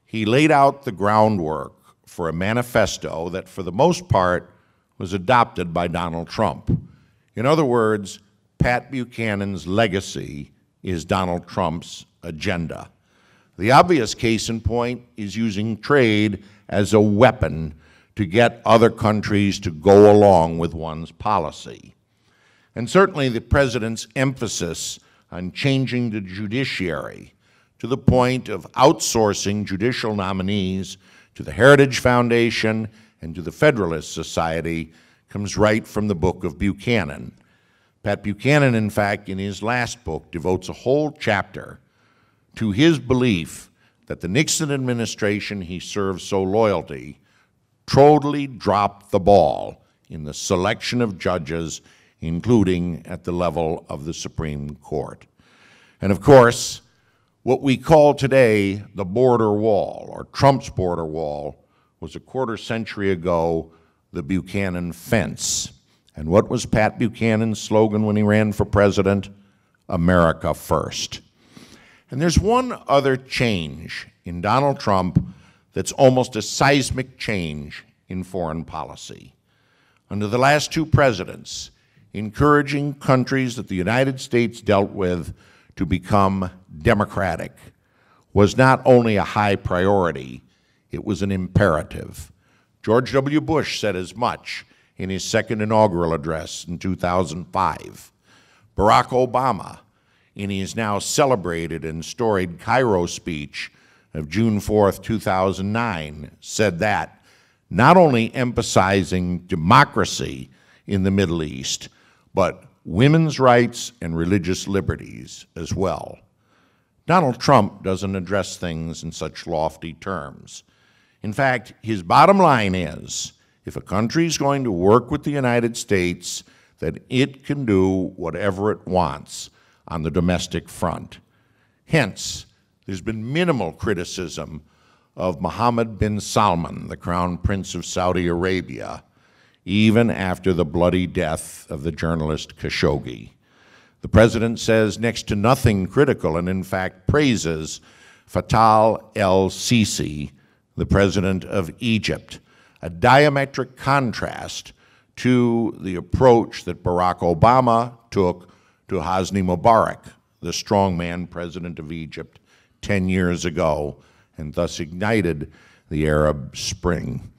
he laid out the groundwork for a manifesto that, for the most part, was adopted by Donald Trump. In other words, Pat Buchanan's legacy is Donald Trump's agenda. The obvious case in point is using trade as a weapon to get other countries to go along with one's policy. And certainly the President's emphasis on changing the judiciary to the point of outsourcing judicial nominees to the Heritage Foundation and to the Federalist Society comes right from the book of Buchanan. Pat Buchanan, in fact, in his last book, devotes a whole chapter to his belief that the Nixon administration he served so loyalty totally dropped the ball in the selection of judges, including at the level of the Supreme Court. And of course, What we call today the border wall, or Trump's border wall, was a quarter century ago the Buchanan fence. And what was Pat Buchanan's slogan when he ran for president? America first. And there's one other change in Donald Trump that's almost a seismic change in foreign policy. Under the last two presidents, encouraging countries that the United States dealt with to become democratic was not only a high priority, it was an imperative. George W. Bush said as much in his second inaugural address in 2005. Barack Obama, in his now celebrated and storied Cairo speech of June 4, 2009, said that, not only emphasizing democracy in the Middle East, but women's rights and religious liberties as well. Donald Trump doesn't address things in such lofty terms. In fact, his bottom line is if a country is going to work with the United States, that it can do whatever it wants on the domestic front. Hence, there's been minimal criticism of Mohammed bin Salman, the Crown Prince of Saudi Arabia, even after the bloody death of the journalist Khashoggi. The President says next to nothing critical and, in fact, praises Fattah el Sisi, the President of Egypt, a diametric contrast to the approach that Barack Obama took to Hosni Mubarak, the strongman president of Egypt, 10 years ago, and thus ignited the Arab Spring.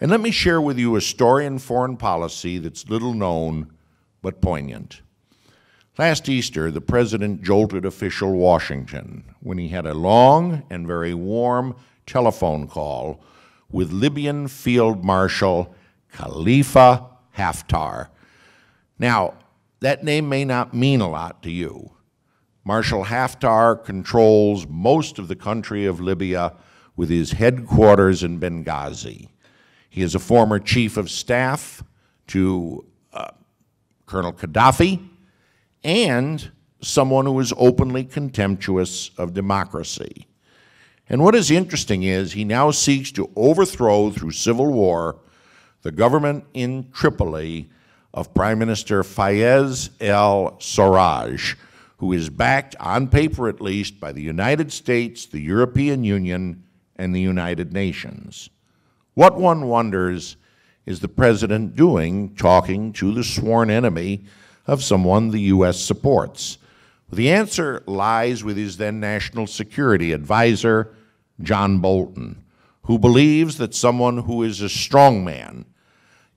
And let me share with you a story in foreign policy that's little known but poignant. Last Easter, the President jolted official Washington when he had a long and very warm telephone call with Libyan Field Marshal Khalifa Haftar. Now, that name may not mean a lot to you. Marshal Haftar controls most of the country of Libya with his headquarters in Benghazi. He is a former chief of staff to uh, Colonel Gaddafi and someone who is openly contemptuous of democracy. And what is interesting is he now seeks to overthrow through civil war the government in Tripoli of Prime Minister Fayez el Sarraj, who is backed, on paper at least, by the United States, the European Union, and the United Nations. What one wonders is the President doing talking to the sworn enemy of someone the U.S. supports? The answer lies with his then National Security Advisor, John Bolton, who believes that someone who is a strong man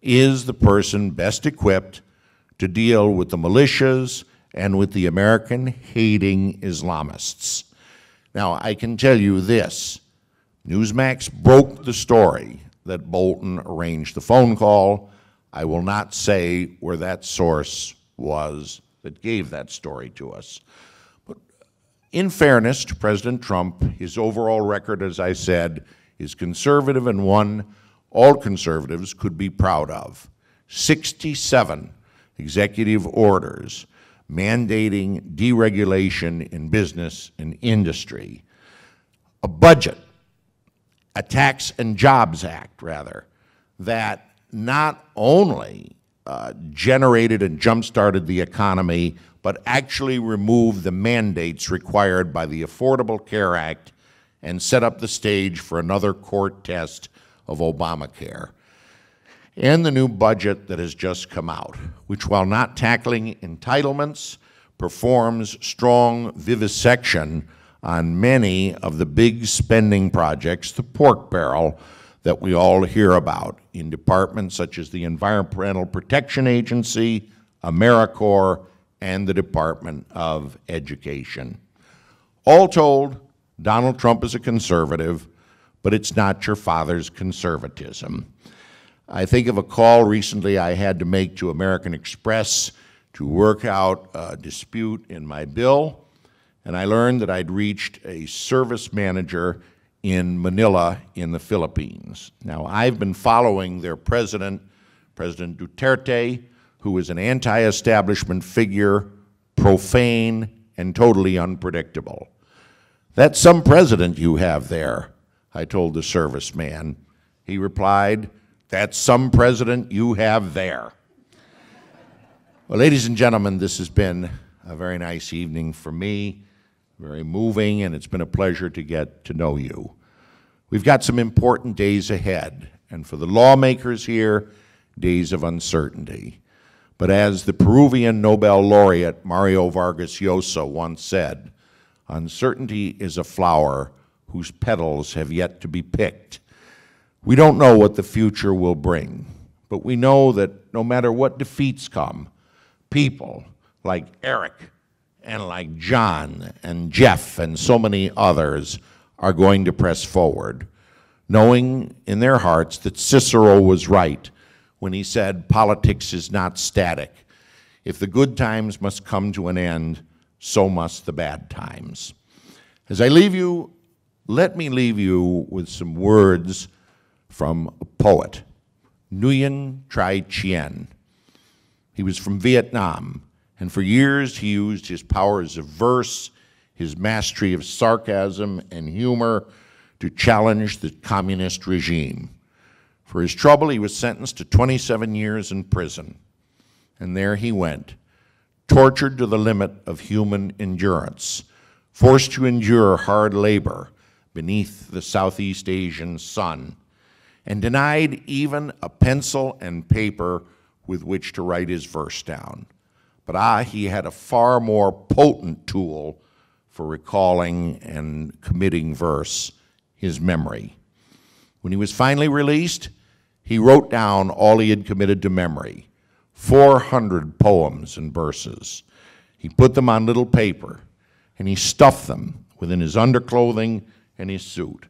is the person best equipped to deal with the militias and with the American hating Islamists. Now, I can tell you this Newsmax broke the story that Bolton arranged the phone call. I will not say where that source was that gave that story to us. But in fairness to President Trump, his overall record, as I said, is conservative and one all conservatives could be proud of. 67 executive orders mandating deregulation in business and industry, a budget, a Tax and Jobs Act, rather, that not only uh, generated and jump-started the economy, but actually removed the mandates required by the Affordable Care Act and set up the stage for another court test of Obamacare. And the new budget that has just come out, which, while not tackling entitlements, performs strong vivisection on many of the big spending projects, the pork barrel, that we all hear about in departments such as the Environmental Protection Agency, AmeriCorps, and the Department of Education. All told, Donald Trump is a conservative, but it's not your father's conservatism. I think of a call recently I had to make to American Express to work out a dispute in my bill, and I learned that I'd reached a service manager in Manila in the Philippines. Now, I've been following their president, President Duterte, who is an anti-establishment figure, profane, and totally unpredictable. That's some president you have there, I told the serviceman. He replied, That's some president you have there. Well, ladies and gentlemen, this has been a very nice evening for me, very moving, and it's been a pleasure to get to know you. We've got some important days ahead, and for the lawmakers here, days of uncertainty. But as the Peruvian Nobel laureate Mario Vargas Llosa once said, uncertainty is a flower whose petals have yet to be picked. We don't know what the future will bring, but we know that no matter what defeats come, people like Eric and like John and Jeff and so many others are going to press forward, knowing in their hearts that Cicero was right when he said, Politics is not static. If the good times must come to an end, so must the bad times. As I leave you, let me leave you with some words from a poet, Nguyen Tri Chien. He was from Vietnam, and for years he used his powers of verse, his mastery of sarcasm and humor to challenge the communist regime. For his trouble, he was sentenced to 27 years in prison. And there he went, tortured to the limit of human endurance, forced to endure hard labor beneath the Southeast Asian sun, and denied even a pencil and paper with which to write his verse down. But he had a far more potent tool for recalling and committing verse, his memory. When he was finally released, he wrote down all he had committed to memory 400 poems and verses. He put them on little paper and he stuffed them within his underclothing and his suit.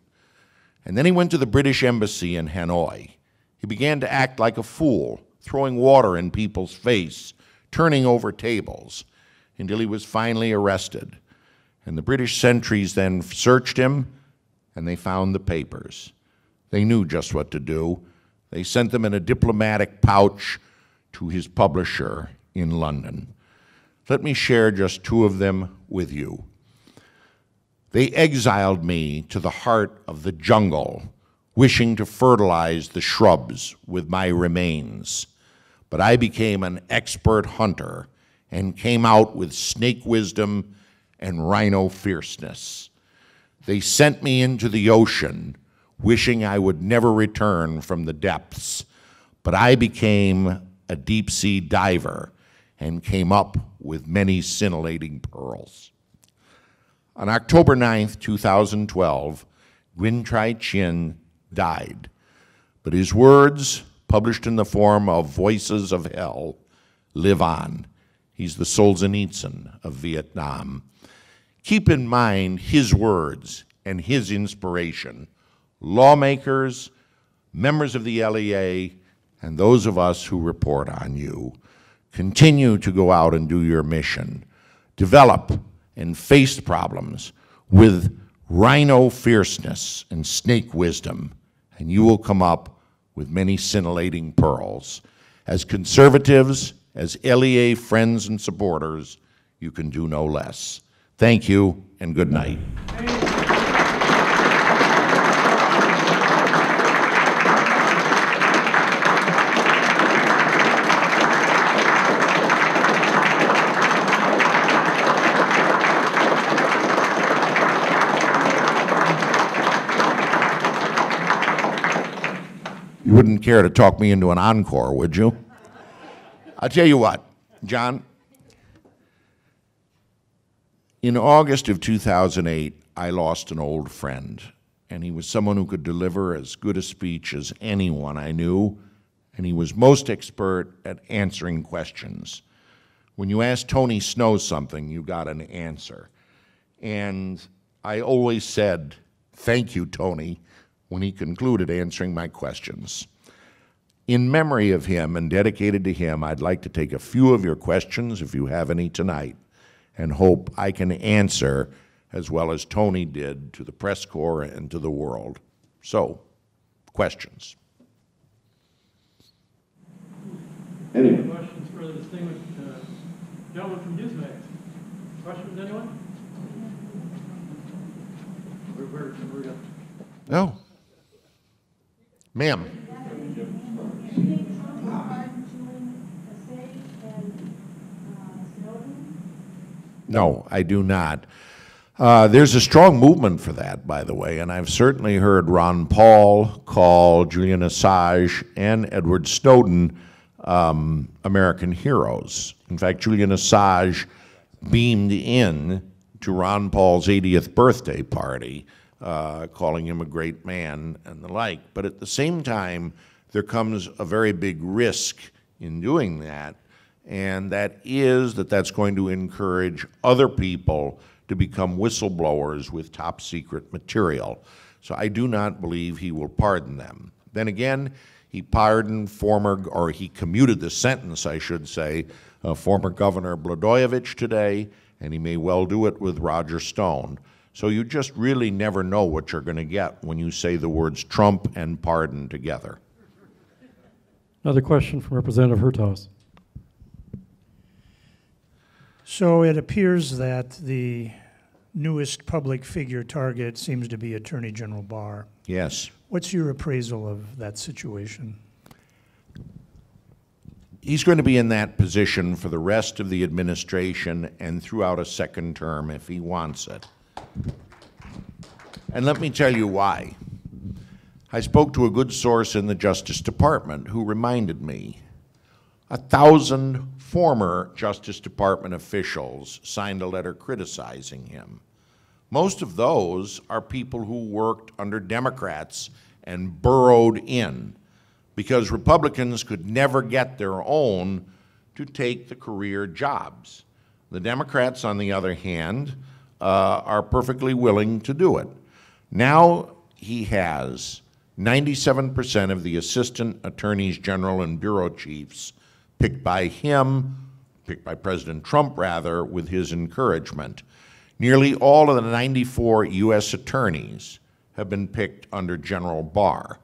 And then he went to the British Embassy in Hanoi. He began to act like a fool, throwing water in people's face, turning over tables, until he was finally arrested. And the British sentries then searched him and they found the papers. They knew just what to do. They sent them in a diplomatic pouch to his publisher in London. Let me share just two of them with you. They exiled me to the heart of the jungle, wishing to fertilize the shrubs with my remains. But I became an expert hunter and came out with snake wisdom and rhino fierceness. They sent me into the ocean, wishing I would never return from the depths. But I became a deep sea diver and came up with many scintillating pearls. On October 9th, 2012, Nguyen Tri Chien died, but his words, published in the form of Voices of Hell, live on. He's the Solzhenitsyn of Vietnam. Keep in mind his words and his inspiration. Lawmakers, members of the LEA, and those of us who report on you, continue to go out and do your mission. Develop and face problems with rhino fierceness and snake wisdom, and you will come up with many scintillating pearls. As conservatives, as LEA friends and supporters, you can do no less. Thank you, and good night. Wouldn't care to talk me into an encore, would you? I'll tell you what, John. In August of 2008, I lost an old friend, and he was someone who could deliver as good a speech as anyone I knew, and he was most expert at answering questions. When you asked Tony Snow something, you got an answer. And I always said, Thank you, Tony, when he concluded answering my questions. In memory of him and dedicated to him, I'd like to take a few of your questions, if you have any tonight, and hope I can answer as well as Tony did to the press corps and to the world. So, questions. Any questions for the distinguished uh, gentleman from Newsmax? Questions, anyone? We're, we're, we're No. Ma'am? No, I do not. Uh, there's a strong movement for that, by the way, and I've certainly heard Ron Paul call Julian Assange and Edward Snowden um, American heroes. In fact, Julian Assange beamed in to Ron Paul's 80th birthday party, uh, calling him a great man and the like. But at the same time, there comes a very big risk in doing that, and that is that that's going to encourage other people to become whistleblowers with top secret material. So I do not believe he will pardon them. Then again, he pardoned former, or he commuted the sentence, I should say, uh, former Governor Blagojevich today, and he may well do it with Roger Stone. So you just really never know what you're going to get when you say the words Trump and pardon together. Another question from Representative Hertaus. So it appears that the newest public figure target seems to be Attorney General Barr. Yes. What's your appraisal of that situation? He's going to be in that position for the rest of the administration and throughout a second term if he wants it. And let me tell you why. I spoke to a good source in the Justice Department who reminded me a thousand former Justice Department officials signed a letter criticizing him. Most of those are people who worked under Democrats and burrowed in because Republicans could never get their own to take the career jobs. The Democrats, on the other hand, uh, are perfectly willing to do it. Now he has 97% of the assistant attorneys general and bureau chiefs picked by him, picked by President Trump, rather, with his encouragement. Nearly all of the 94 U.S. attorneys have been picked under General Barr.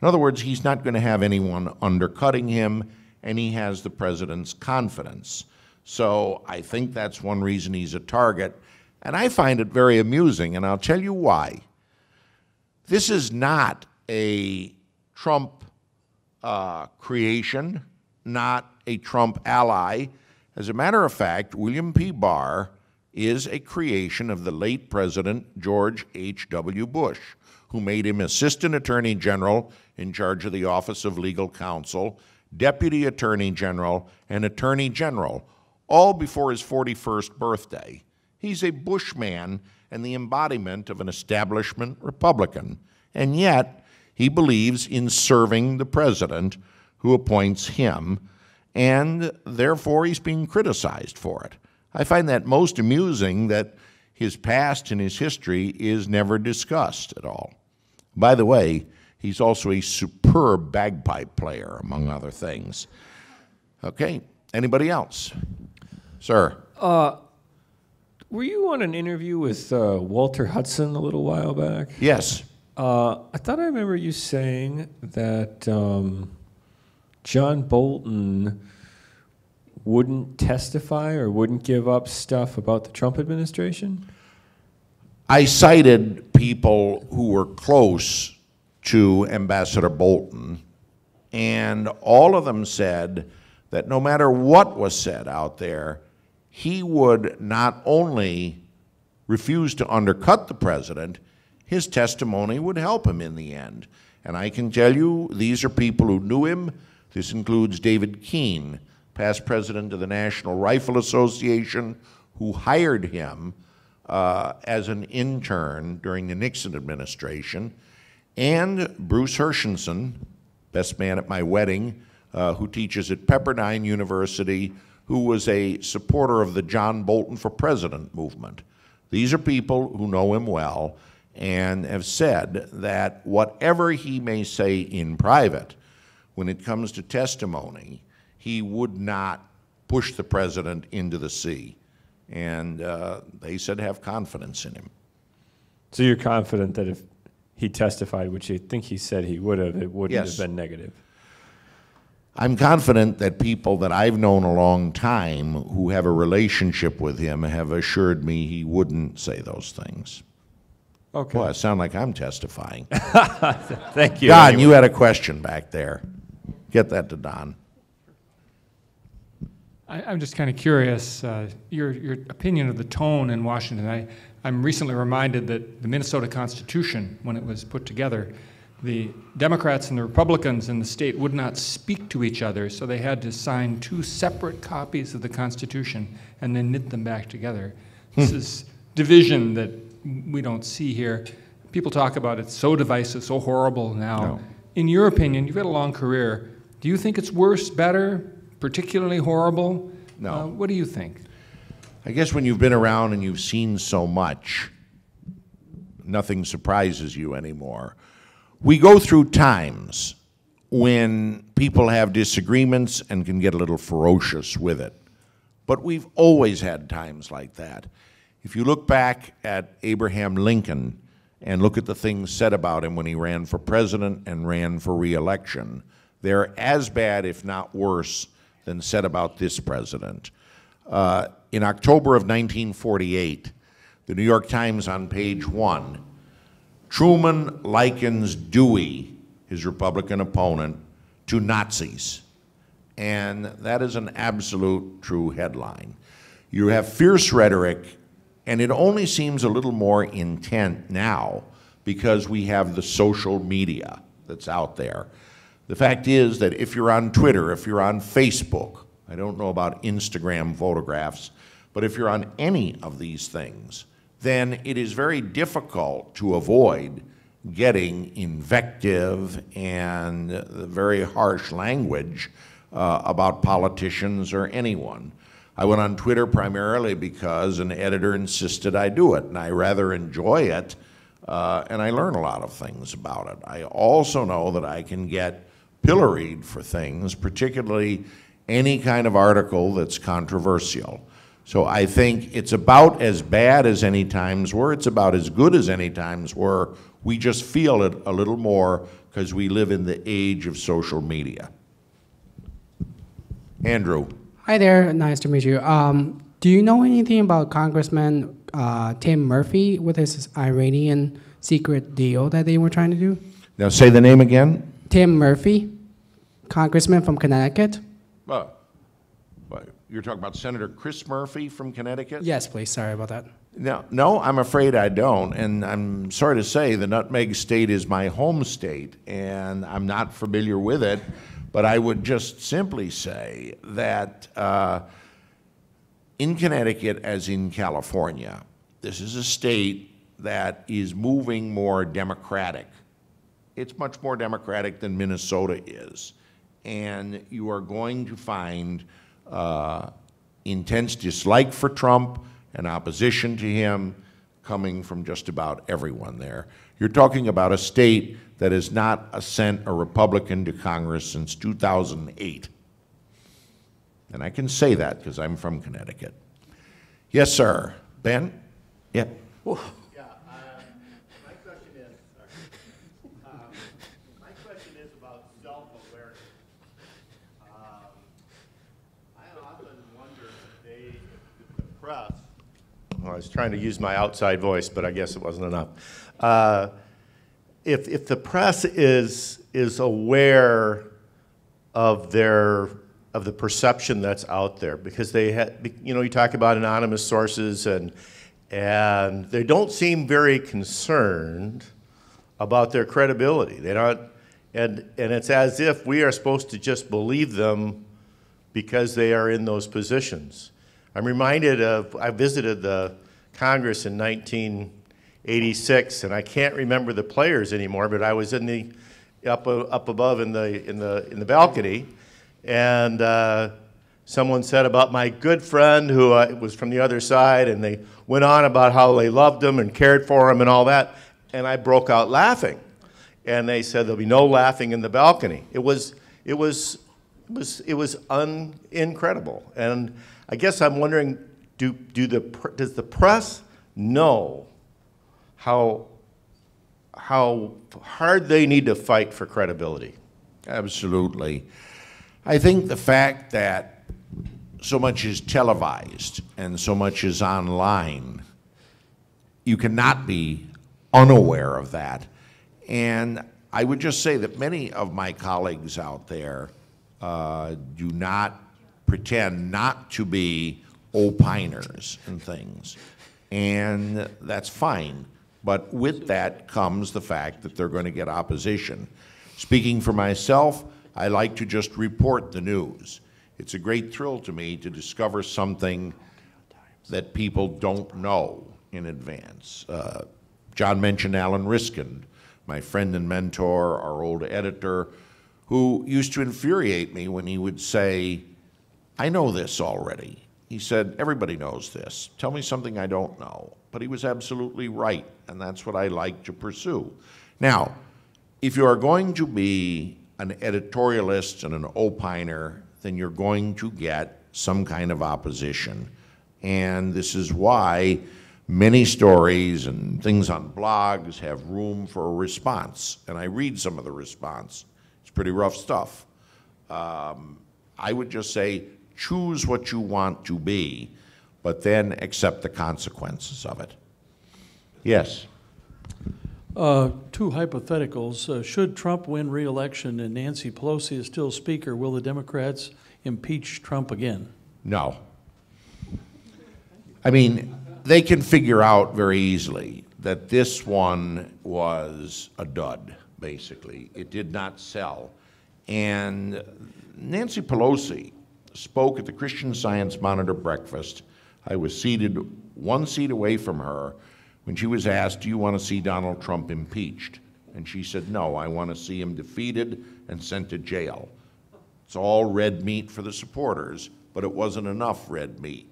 In other words, he's not going to have anyone undercutting him, and he has the president's confidence. So I think that's one reason he's a target. And I find it very amusing, and I'll tell you why. This is not a Trump uh, creation, not a Trump ally. As a matter of fact, William P. Barr is a creation of the late President George H.W. Bush, who made him Assistant Attorney General in charge of the Office of Legal Counsel, Deputy Attorney General, and Attorney General, all before his 41st birthday. He's a Bushman and the embodiment of an establishment Republican, and yet he believes in serving the president who appoints him, and therefore he's being criticized for it. I find that most amusing that his past and his history is never discussed at all. By the way, he's also a superb bagpipe player, among other things. Okay, anybody else? Sir. Uh, were you on an interview with uh, Walter Hudson a little while back? Yes. Uh, I thought I remember you saying that um, John Bolton wouldn't testify or wouldn't give up stuff about the Trump administration? I cited people who were close to Ambassador Bolton, and all of them said that no matter what was said out there, he would not only refuse to undercut the president, his testimony would help him in the end. And I can tell you, these are people who knew him. This includes David Keene, past president of the National Rifle Association, who hired him uh, as an intern during the Nixon administration, and Bruce Herschensohn, best man at my wedding, uh, who teaches at Pepperdine University, who was a supporter of the John Bolton for President movement. These are people who know him well and have said that whatever he may say in private, when it comes to testimony, he would not push the president into the sea. And uh, they said have confidence in him. So you're confident that if he testified, which you think he said he would have, it wouldn't Yes. have been negative? I'm confident that people that I've known a long time who have a relationship with him have assured me he wouldn't say those things. Okay. Well, I sound like I'm testifying. Thank you. Don, anyway. you had a question back there. Get that to Don. I, I'm just kind of curious, uh, your, your opinion of the tone in Washington. I, I'm recently reminded that the Minnesota Constitution, when it was put together, the Democrats and the Republicans in the state would not speak to each other, so they had to sign two separate copies of the Constitution and then knit them back together. This is division that we don't see here. People talk about it's so divisive, so horrible now. No. In your opinion, you've had a long career. Do you think it's worse, better, particularly horrible? No. Uh, what do you think? I guess when you've been around and you've seen so much, nothing surprises you anymore. We go through times when people have disagreements and can get a little ferocious with it. But we've always had times like that. If you look back at Abraham Lincoln and look at the things said about him when he ran for president and ran for reelection, they're as bad, if not worse, than said about this president. Uh, in October of 1948, the New York Times on page one, Truman likens Dewey, his Republican opponent, to Nazis. And that is an absolute true headline. You have fierce rhetoric, and it only seems a little more intent now because we have the social media that's out there. The fact is that if you're on Twitter, if you're on Facebook, I don't know about Instagram photographs, but if you're on any of these things, then it is very difficult to avoid getting invective and very harsh language uh, about politicians or anyone. I went on Twitter primarily because an editor insisted I do it, and I rather enjoy it, uh, and I learn a lot of things about it. I also know that I can get pilloried for things, particularly any kind of article that's controversial. So I think it's about as bad as any times were. It's about as good as any times were. We just feel it a little more because we live in the age of social media. Andrew. Hi there, nice to meet you. Um, do you know anything about Congressman uh, Tim Murphy with his Iranian secret deal that they were trying to do? Now say the name again. Tim Murphy, Congressman from Connecticut. What, you're talking about Senator Chris Murphy from Connecticut? Yes, please. Sorry about that. No, no, I'm afraid I don't. And I'm sorry to say the Nutmeg State is my home state, and I'm not familiar with it. But I would just simply say that uh, in Connecticut, as in California, this is a state that is moving more democratic. It's much more democratic than Minnesota is. And you are going to find uh, intense dislike for Trump and opposition to him coming from just about everyone there. You're talking about a state that has not sent a Republican to Congress since 2008. And I can say that because I'm from Connecticut. Yes, sir. Ben? Yeah uh, my question is, um, my question is about self-awareness. Um, I often wonder if they, if the press, well, I was trying to use my outside voice, but I guess it wasn't enough. Uh, if, if the press is, is aware of their, of the perception that's out there, because they had, you know, you talk about anonymous sources and, and they don't seem very concerned about their credibility. They don't, and, and it's as if we are supposed to just believe them because they are in those positions. I'm reminded of, I visited the Congress in 1986, and I can't remember the players anymore, but I was in the, up, up above in the, in the, in the balcony, and uh, someone said about my good friend who uh, was from the other side, and they went on about how they loved him and cared for him and all that, and I broke out laughing. And they said there'll be no laughing in the balcony. It was, it was, it was, it was un, incredible. And I guess I'm wondering, do, do the, does the press know how, how hard they need to fight for credibility? Absolutely. I think the fact that so much is televised and so much is online, you cannot be unaware of that. And I would just say that many of my colleagues out there uh, do not pretend not to be opiners and things. And that's fine. But with that comes the fact that they're going to get opposition. Speaking for myself, I like to just report the news. It's a great thrill to me to discover something that people don't know in advance. Uh, John mentioned Allan Ryskind, my friend and mentor, our old editor, who used to infuriate me when he would say, I know this already. He said, Everybody knows this. Tell me something I don't know. But he was absolutely right, and that's what I like to pursue. Now, if you are going to be an editorialist and an opiner, then you're going to get some kind of opposition. And this is why many stories and things on blogs have room for a response. And I read some of the response. It's pretty rough stuff. Um, I would just say choose what you want to be, but then accept the consequences of it. Yes. Uh, Two hypotheticals. Uh, Should Trump win re-election and Nancy Pelosi is still Speaker, will the Democrats impeach Trump again? No. I mean, they can figure out very easily that this one was a dud, basically. It did not sell. And Nancy Pelosi spoke at the Christian Science Monitor breakfast. I was seated one seat away from her when she was asked, Do you want to see Donald Trump impeached? And she said, No, I want to see him defeated and sent to jail. It's all red meat for the supporters, but it wasn't enough red meat.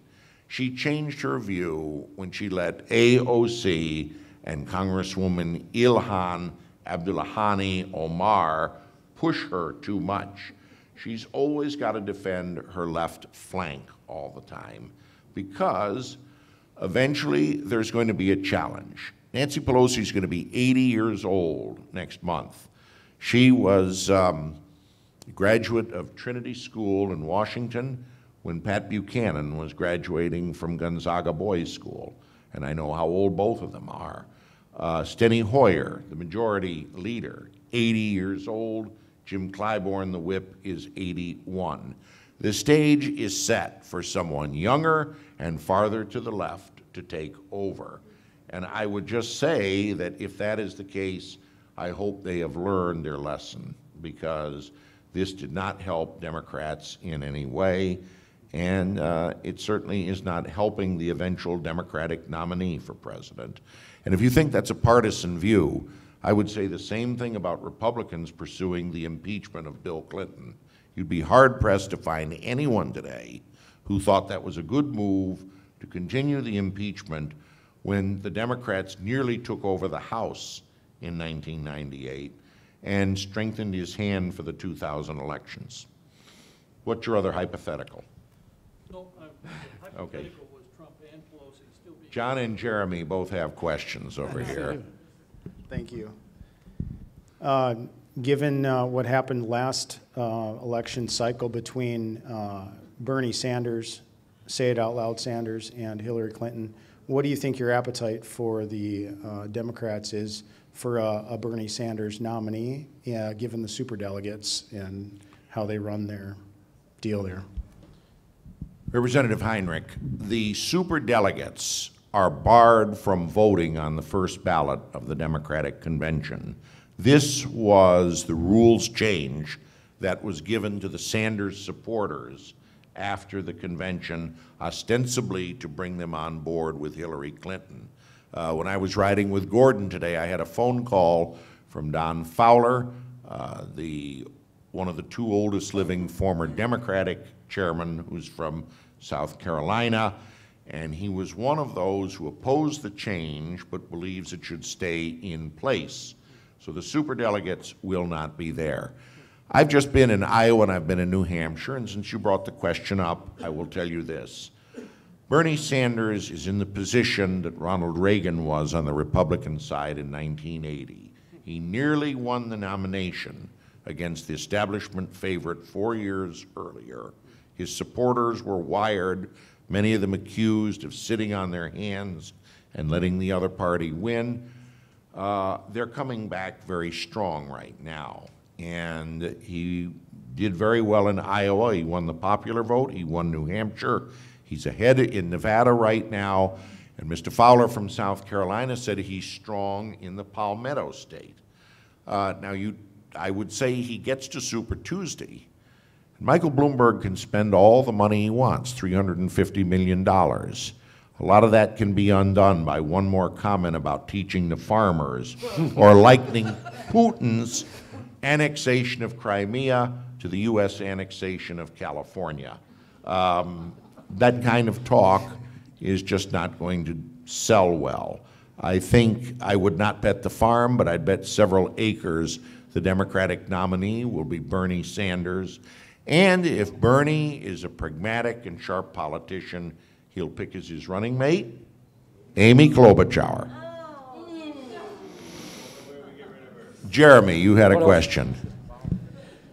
She changed her view when she let AOC and Congresswoman Ilhan Abdullahian Omar push her too much. She's always got to defend her left flank all the time because eventually there's going to be a challenge. Nancy Pelosi is going to be 80 years old next month. She was um, a graduate of Trinity School in Washington when Pat Buchanan was graduating from Gonzaga Boys School, and I know how old both of them are. Uh, Steny Hoyer, the majority leader, 80 years old. Jim Clyburn, the whip, is 81. The stage is set for someone younger and farther to the left to take over. And I would just say that if that is the case, I hope they have learned their lesson because this did not help Democrats in any way, and uh, it certainly is not helping the eventual Democratic nominee for president. And if you think that's a partisan view, I would say the same thing about Republicans pursuing the impeachment of Bill Clinton. You'd be hard pressed to find anyone today who thought that was a good move to continue the impeachment when the Democrats nearly took over the House in 1998 and strengthened his hand for the 2000 elections. What's your other hypothetical? No, uh, hypothetical was Trump and Pelosi still being. John and Jeremy both have questions over here. Thank you. Uh, Given uh, what happened last uh, election cycle between uh, Bernie Sanders, say it out loud Sanders, and Hillary Clinton, what do you think your appetite for the uh, Democrats is for a, Bernie Sanders nominee, yeah, given the superdelegates and how they run their deal there? Representative Heinrich, the superdelegates are barred from voting on the first ballot of the Democratic Convention. This was the rules change that was given to the Sanders supporters after the convention, ostensibly to bring them on board with Hillary Clinton. Uh, when I was riding with Gordon today, I had a phone call from Don Fowler, uh, the one of the two oldest living former Democratic chairmen, who's from South Carolina, and he was one of those who opposed the change but believes it should stay in place. So the superdelegates will not be there. I've just been in Iowa and I've been in New Hampshire, and since you brought the question up, I will tell you this. Bernie Sanders is in the position that Ronald Reagan was on the Republican side in 1980. He nearly won the nomination against the establishment favorite four years earlier. His supporters were wired, many of them accused of sitting on their hands and letting the other party win. uh, they're coming back very strong right now. And he did very well in Iowa. He won the popular vote. He won New Hampshire. He's ahead in Nevada right now. And Mr. Fowler from South Carolina said he's strong in the Palmetto State. Uh, now, you, I would say he gets to Super Tuesday. Michael Bloomberg can spend all the money he wants, $350 million. A lot of that can be undone by one more comment about teaching the farmers or likening Putin's annexation of Crimea to the U.S. annexation of California. Um, that kind of talk is just not going to sell well. I think I would not bet the farm, but I'd bet several acres the Democratic nominee will be Bernie Sanders. And if Bernie is a pragmatic and sharp politician, he'll pick as his running mate Amy Klobuchar. Jeremy, you had a question.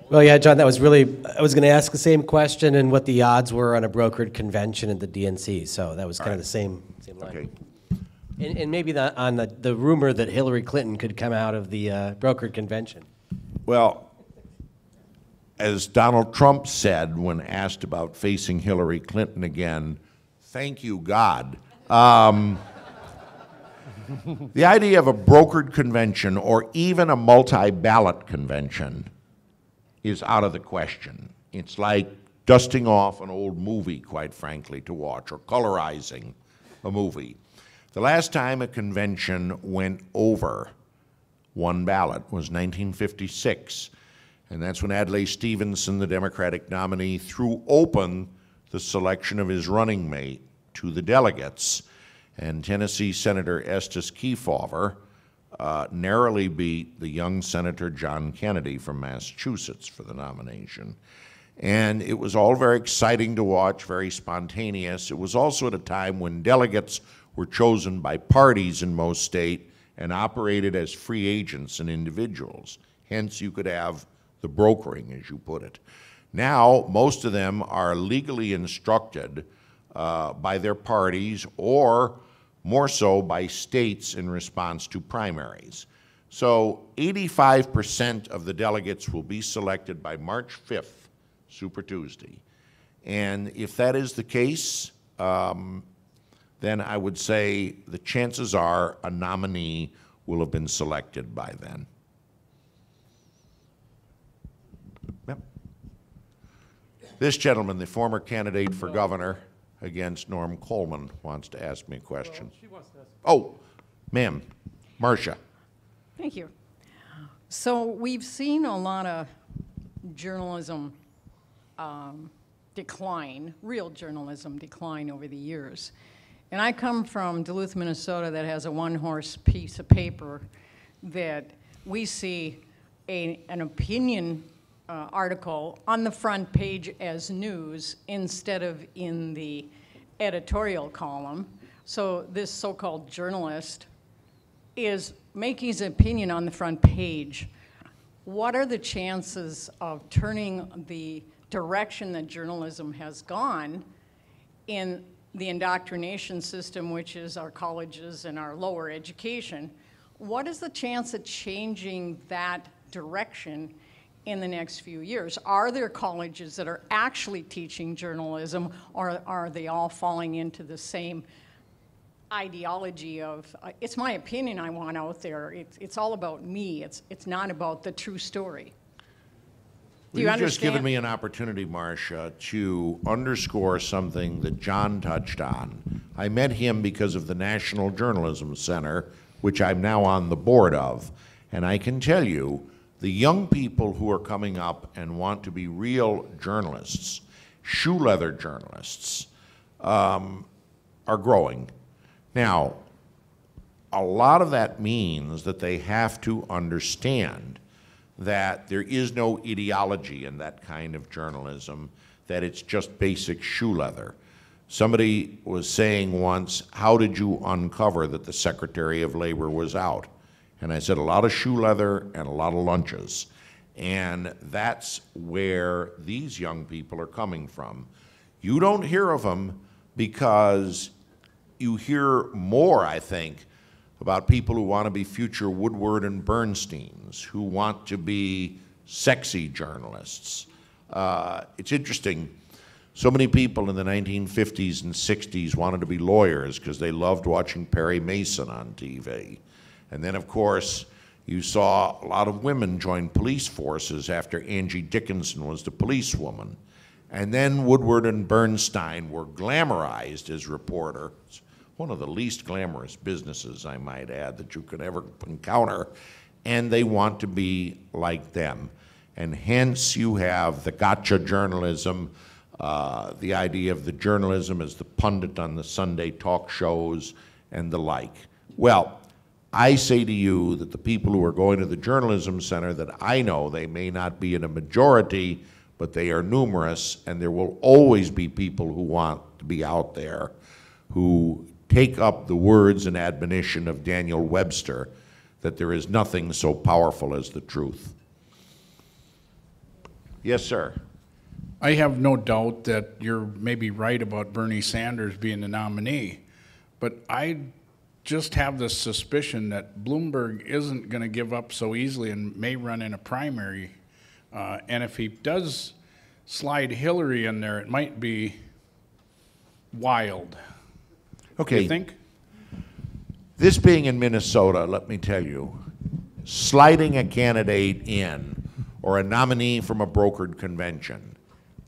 Well, yeah, John, that was really, I was going to ask the same question and what the odds were on a brokered convention at the DNC. So that was kind of the same, same line. Okay. And, and maybe the, on the, the rumor that Hillary Clinton could come out of the uh, brokered convention. Well, as Donald Trump said when asked about facing Hillary Clinton again, thank you, God. Um, the idea of a brokered convention or even a multi ballot convention is out of the question. It's like dusting off an old movie, quite frankly, to watch, or colorizing a movie. The last time a convention went over one ballot was 1956. And that's when Adlai Stevenson, the Democratic nominee, threw open the selection of his running mate to the delegates. And Tennessee Senator Estes Kefauver uh, narrowly beat the young Senator John Kennedy from Massachusetts for the nomination. And it was all very exciting to watch, very spontaneous. It was also at a time when delegates were chosen by parties in most state and operated as free agents and individuals. Hence, you could have the brokering, as you put it. Now, most of them are legally instructed uh, by their parties or more so by states in response to primaries. So 85% of the delegates will be selected by March 5th, Super Tuesday. And if that is the case, um, then I would say the chances are a nominee will have been selected by then. This gentleman, the former candidate for governor against Norm Coleman, wants to ask me a question. Oh, ma'am, Marcia. Thank you. So we've seen a lot of journalism um, decline, real journalism decline over the years. And I come from Duluth, Minnesota, that has a one-horse piece of paper that we see a, an opinion uh, article on the front page as news instead of in the editorial column. So this so-called journalist is making his opinion on the front page. What are the chances of turning the direction that journalism has gone in the indoctrination system, which is our colleges and our lower education? What is the chance of changing that direction in the next few years? Are there colleges that are actually teaching journalism, or are they all falling into the same ideology of, uh, it's my opinion I want out there. It's, it's all about me. It's, it's not about the true story. Do you You've just given me an opportunity, Marcia, to underscore something that John touched on. I met him because of the National Journalism Center, which I'm now on the board of. And I can tell you, the young people who are coming up and want to be real journalists, shoe leather journalists, um, are growing. Now, a lot of that means that they have to understand that there is no ideology in that kind of journalism, that it's just basic shoe leather. Somebody was saying once, How did you uncover that the Secretary of Labor was out? And I said, A lot of shoe leather and a lot of lunches. And that's where these young people are coming from. You don't hear of them because you hear more, I think, about people who want to be future Woodward and Bernsteins, who want to be sexy journalists. Uh, it's interesting. So many people in the 1950s and 60s wanted to be lawyers because they loved watching Perry Mason on TV. And then, of course, you saw a lot of women join police forces after Angie Dickinson was the policewoman. And then Woodward and Bernstein were glamorized as reporters, one of the least glamorous businesses, I might add, that you could ever encounter. And they want to be like them. And hence you have the gotcha journalism, uh, the idea of the journalism as the pundit on the Sunday talk shows and the like. Well, I say to you that the people who are going to the Journalism Center that I know, they may not be in a majority, but they are numerous, and there will always be people who want to be out there who take up the words and admonition of Daniel Webster that there is nothing so powerful as the truth. Yes, sir. I have no doubt that you're maybe right about Bernie Sanders being the nominee, but I just have this suspicion that Bloomberg isn't going to give up so easily and may run in a primary. Uh, and if he does slide Hillary in there, it might be wild. Okay. You think? This being in Minnesota, let me tell you, sliding a candidate in or a nominee from a brokered convention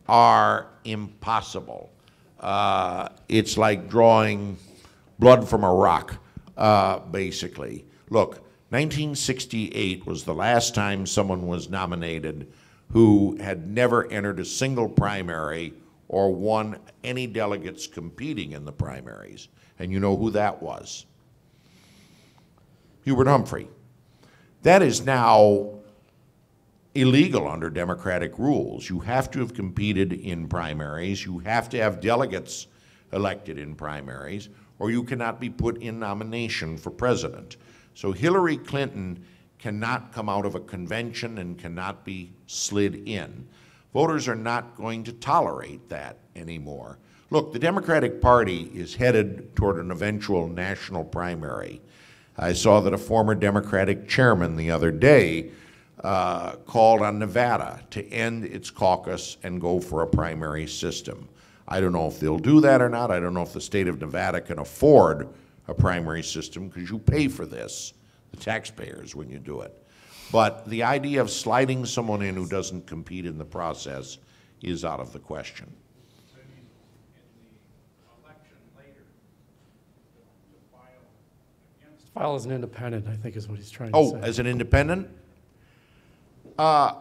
are impossible. Uh, it's like drawing blood from a rock, uh, basically. Look, 1968 was the last time someone was nominated who had never entered a single primary or won any delegates competing in the primaries. And you know who that was? Hubert Humphrey. That is now illegal under Democratic rules. You have to have competed in primaries, you have to have delegates elected in primaries, or you cannot be put in nomination for president. So Hillary Clinton cannot come out of a convention and cannot be slid in. Voters are not going to tolerate that anymore. Look, the Democratic Party is headed toward an eventual national primary. I saw that a former Democratic chairman the other day uh, called on Nevada to end its caucus and go for a primary system. I don't know if they'll do that or not. I don't know if the state of Nevada can afford a primary system because you pay for this, the taxpayers, when you do it. But the idea of sliding someone in who doesn't compete in the process is out of the question. File as an independent, I think is what he's trying to say. Oh, as an independent? Uh,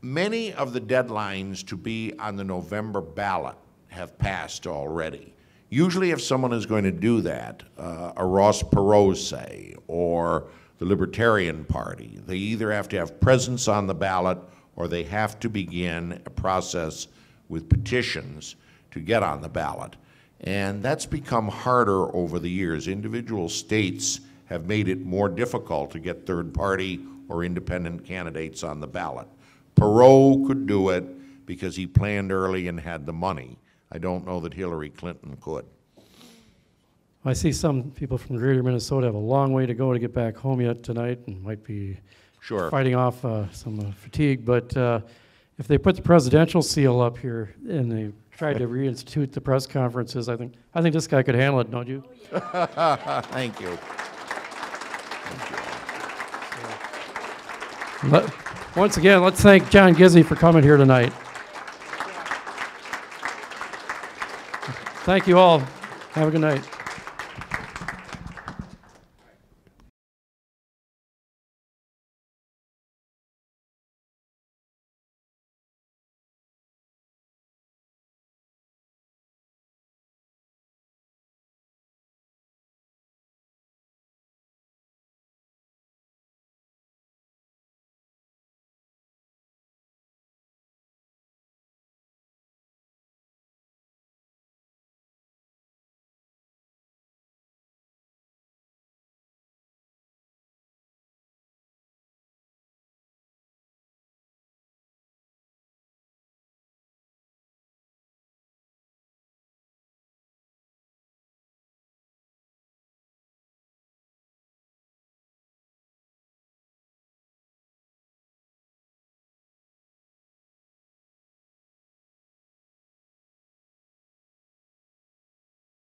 Many of the deadlines to be on the November ballot have passed already. Usually if someone is going to do that, uh, a Ross Perot, say, or the Libertarian Party, they either have to have presence on the ballot or they have to begin a process with petitions to get on the ballot. And that's become harder over the years. Individual states have made it more difficult to get third-party or independent candidates on the ballot. Perot could do it because he planned early and had the money. I don't know that Hillary Clinton could. I see some people from greater Minnesota have a long way to go to get back home yet tonight and might be Sure. fighting off uh, some uh, fatigue. But uh, if they put the presidential seal up here and they tried to reinstitute the press conferences, I think, I think this guy could handle it, don't you? Thank you. Let- Once again, let's thank John Gizzi for coming here tonight. Thank you all. Have a good night.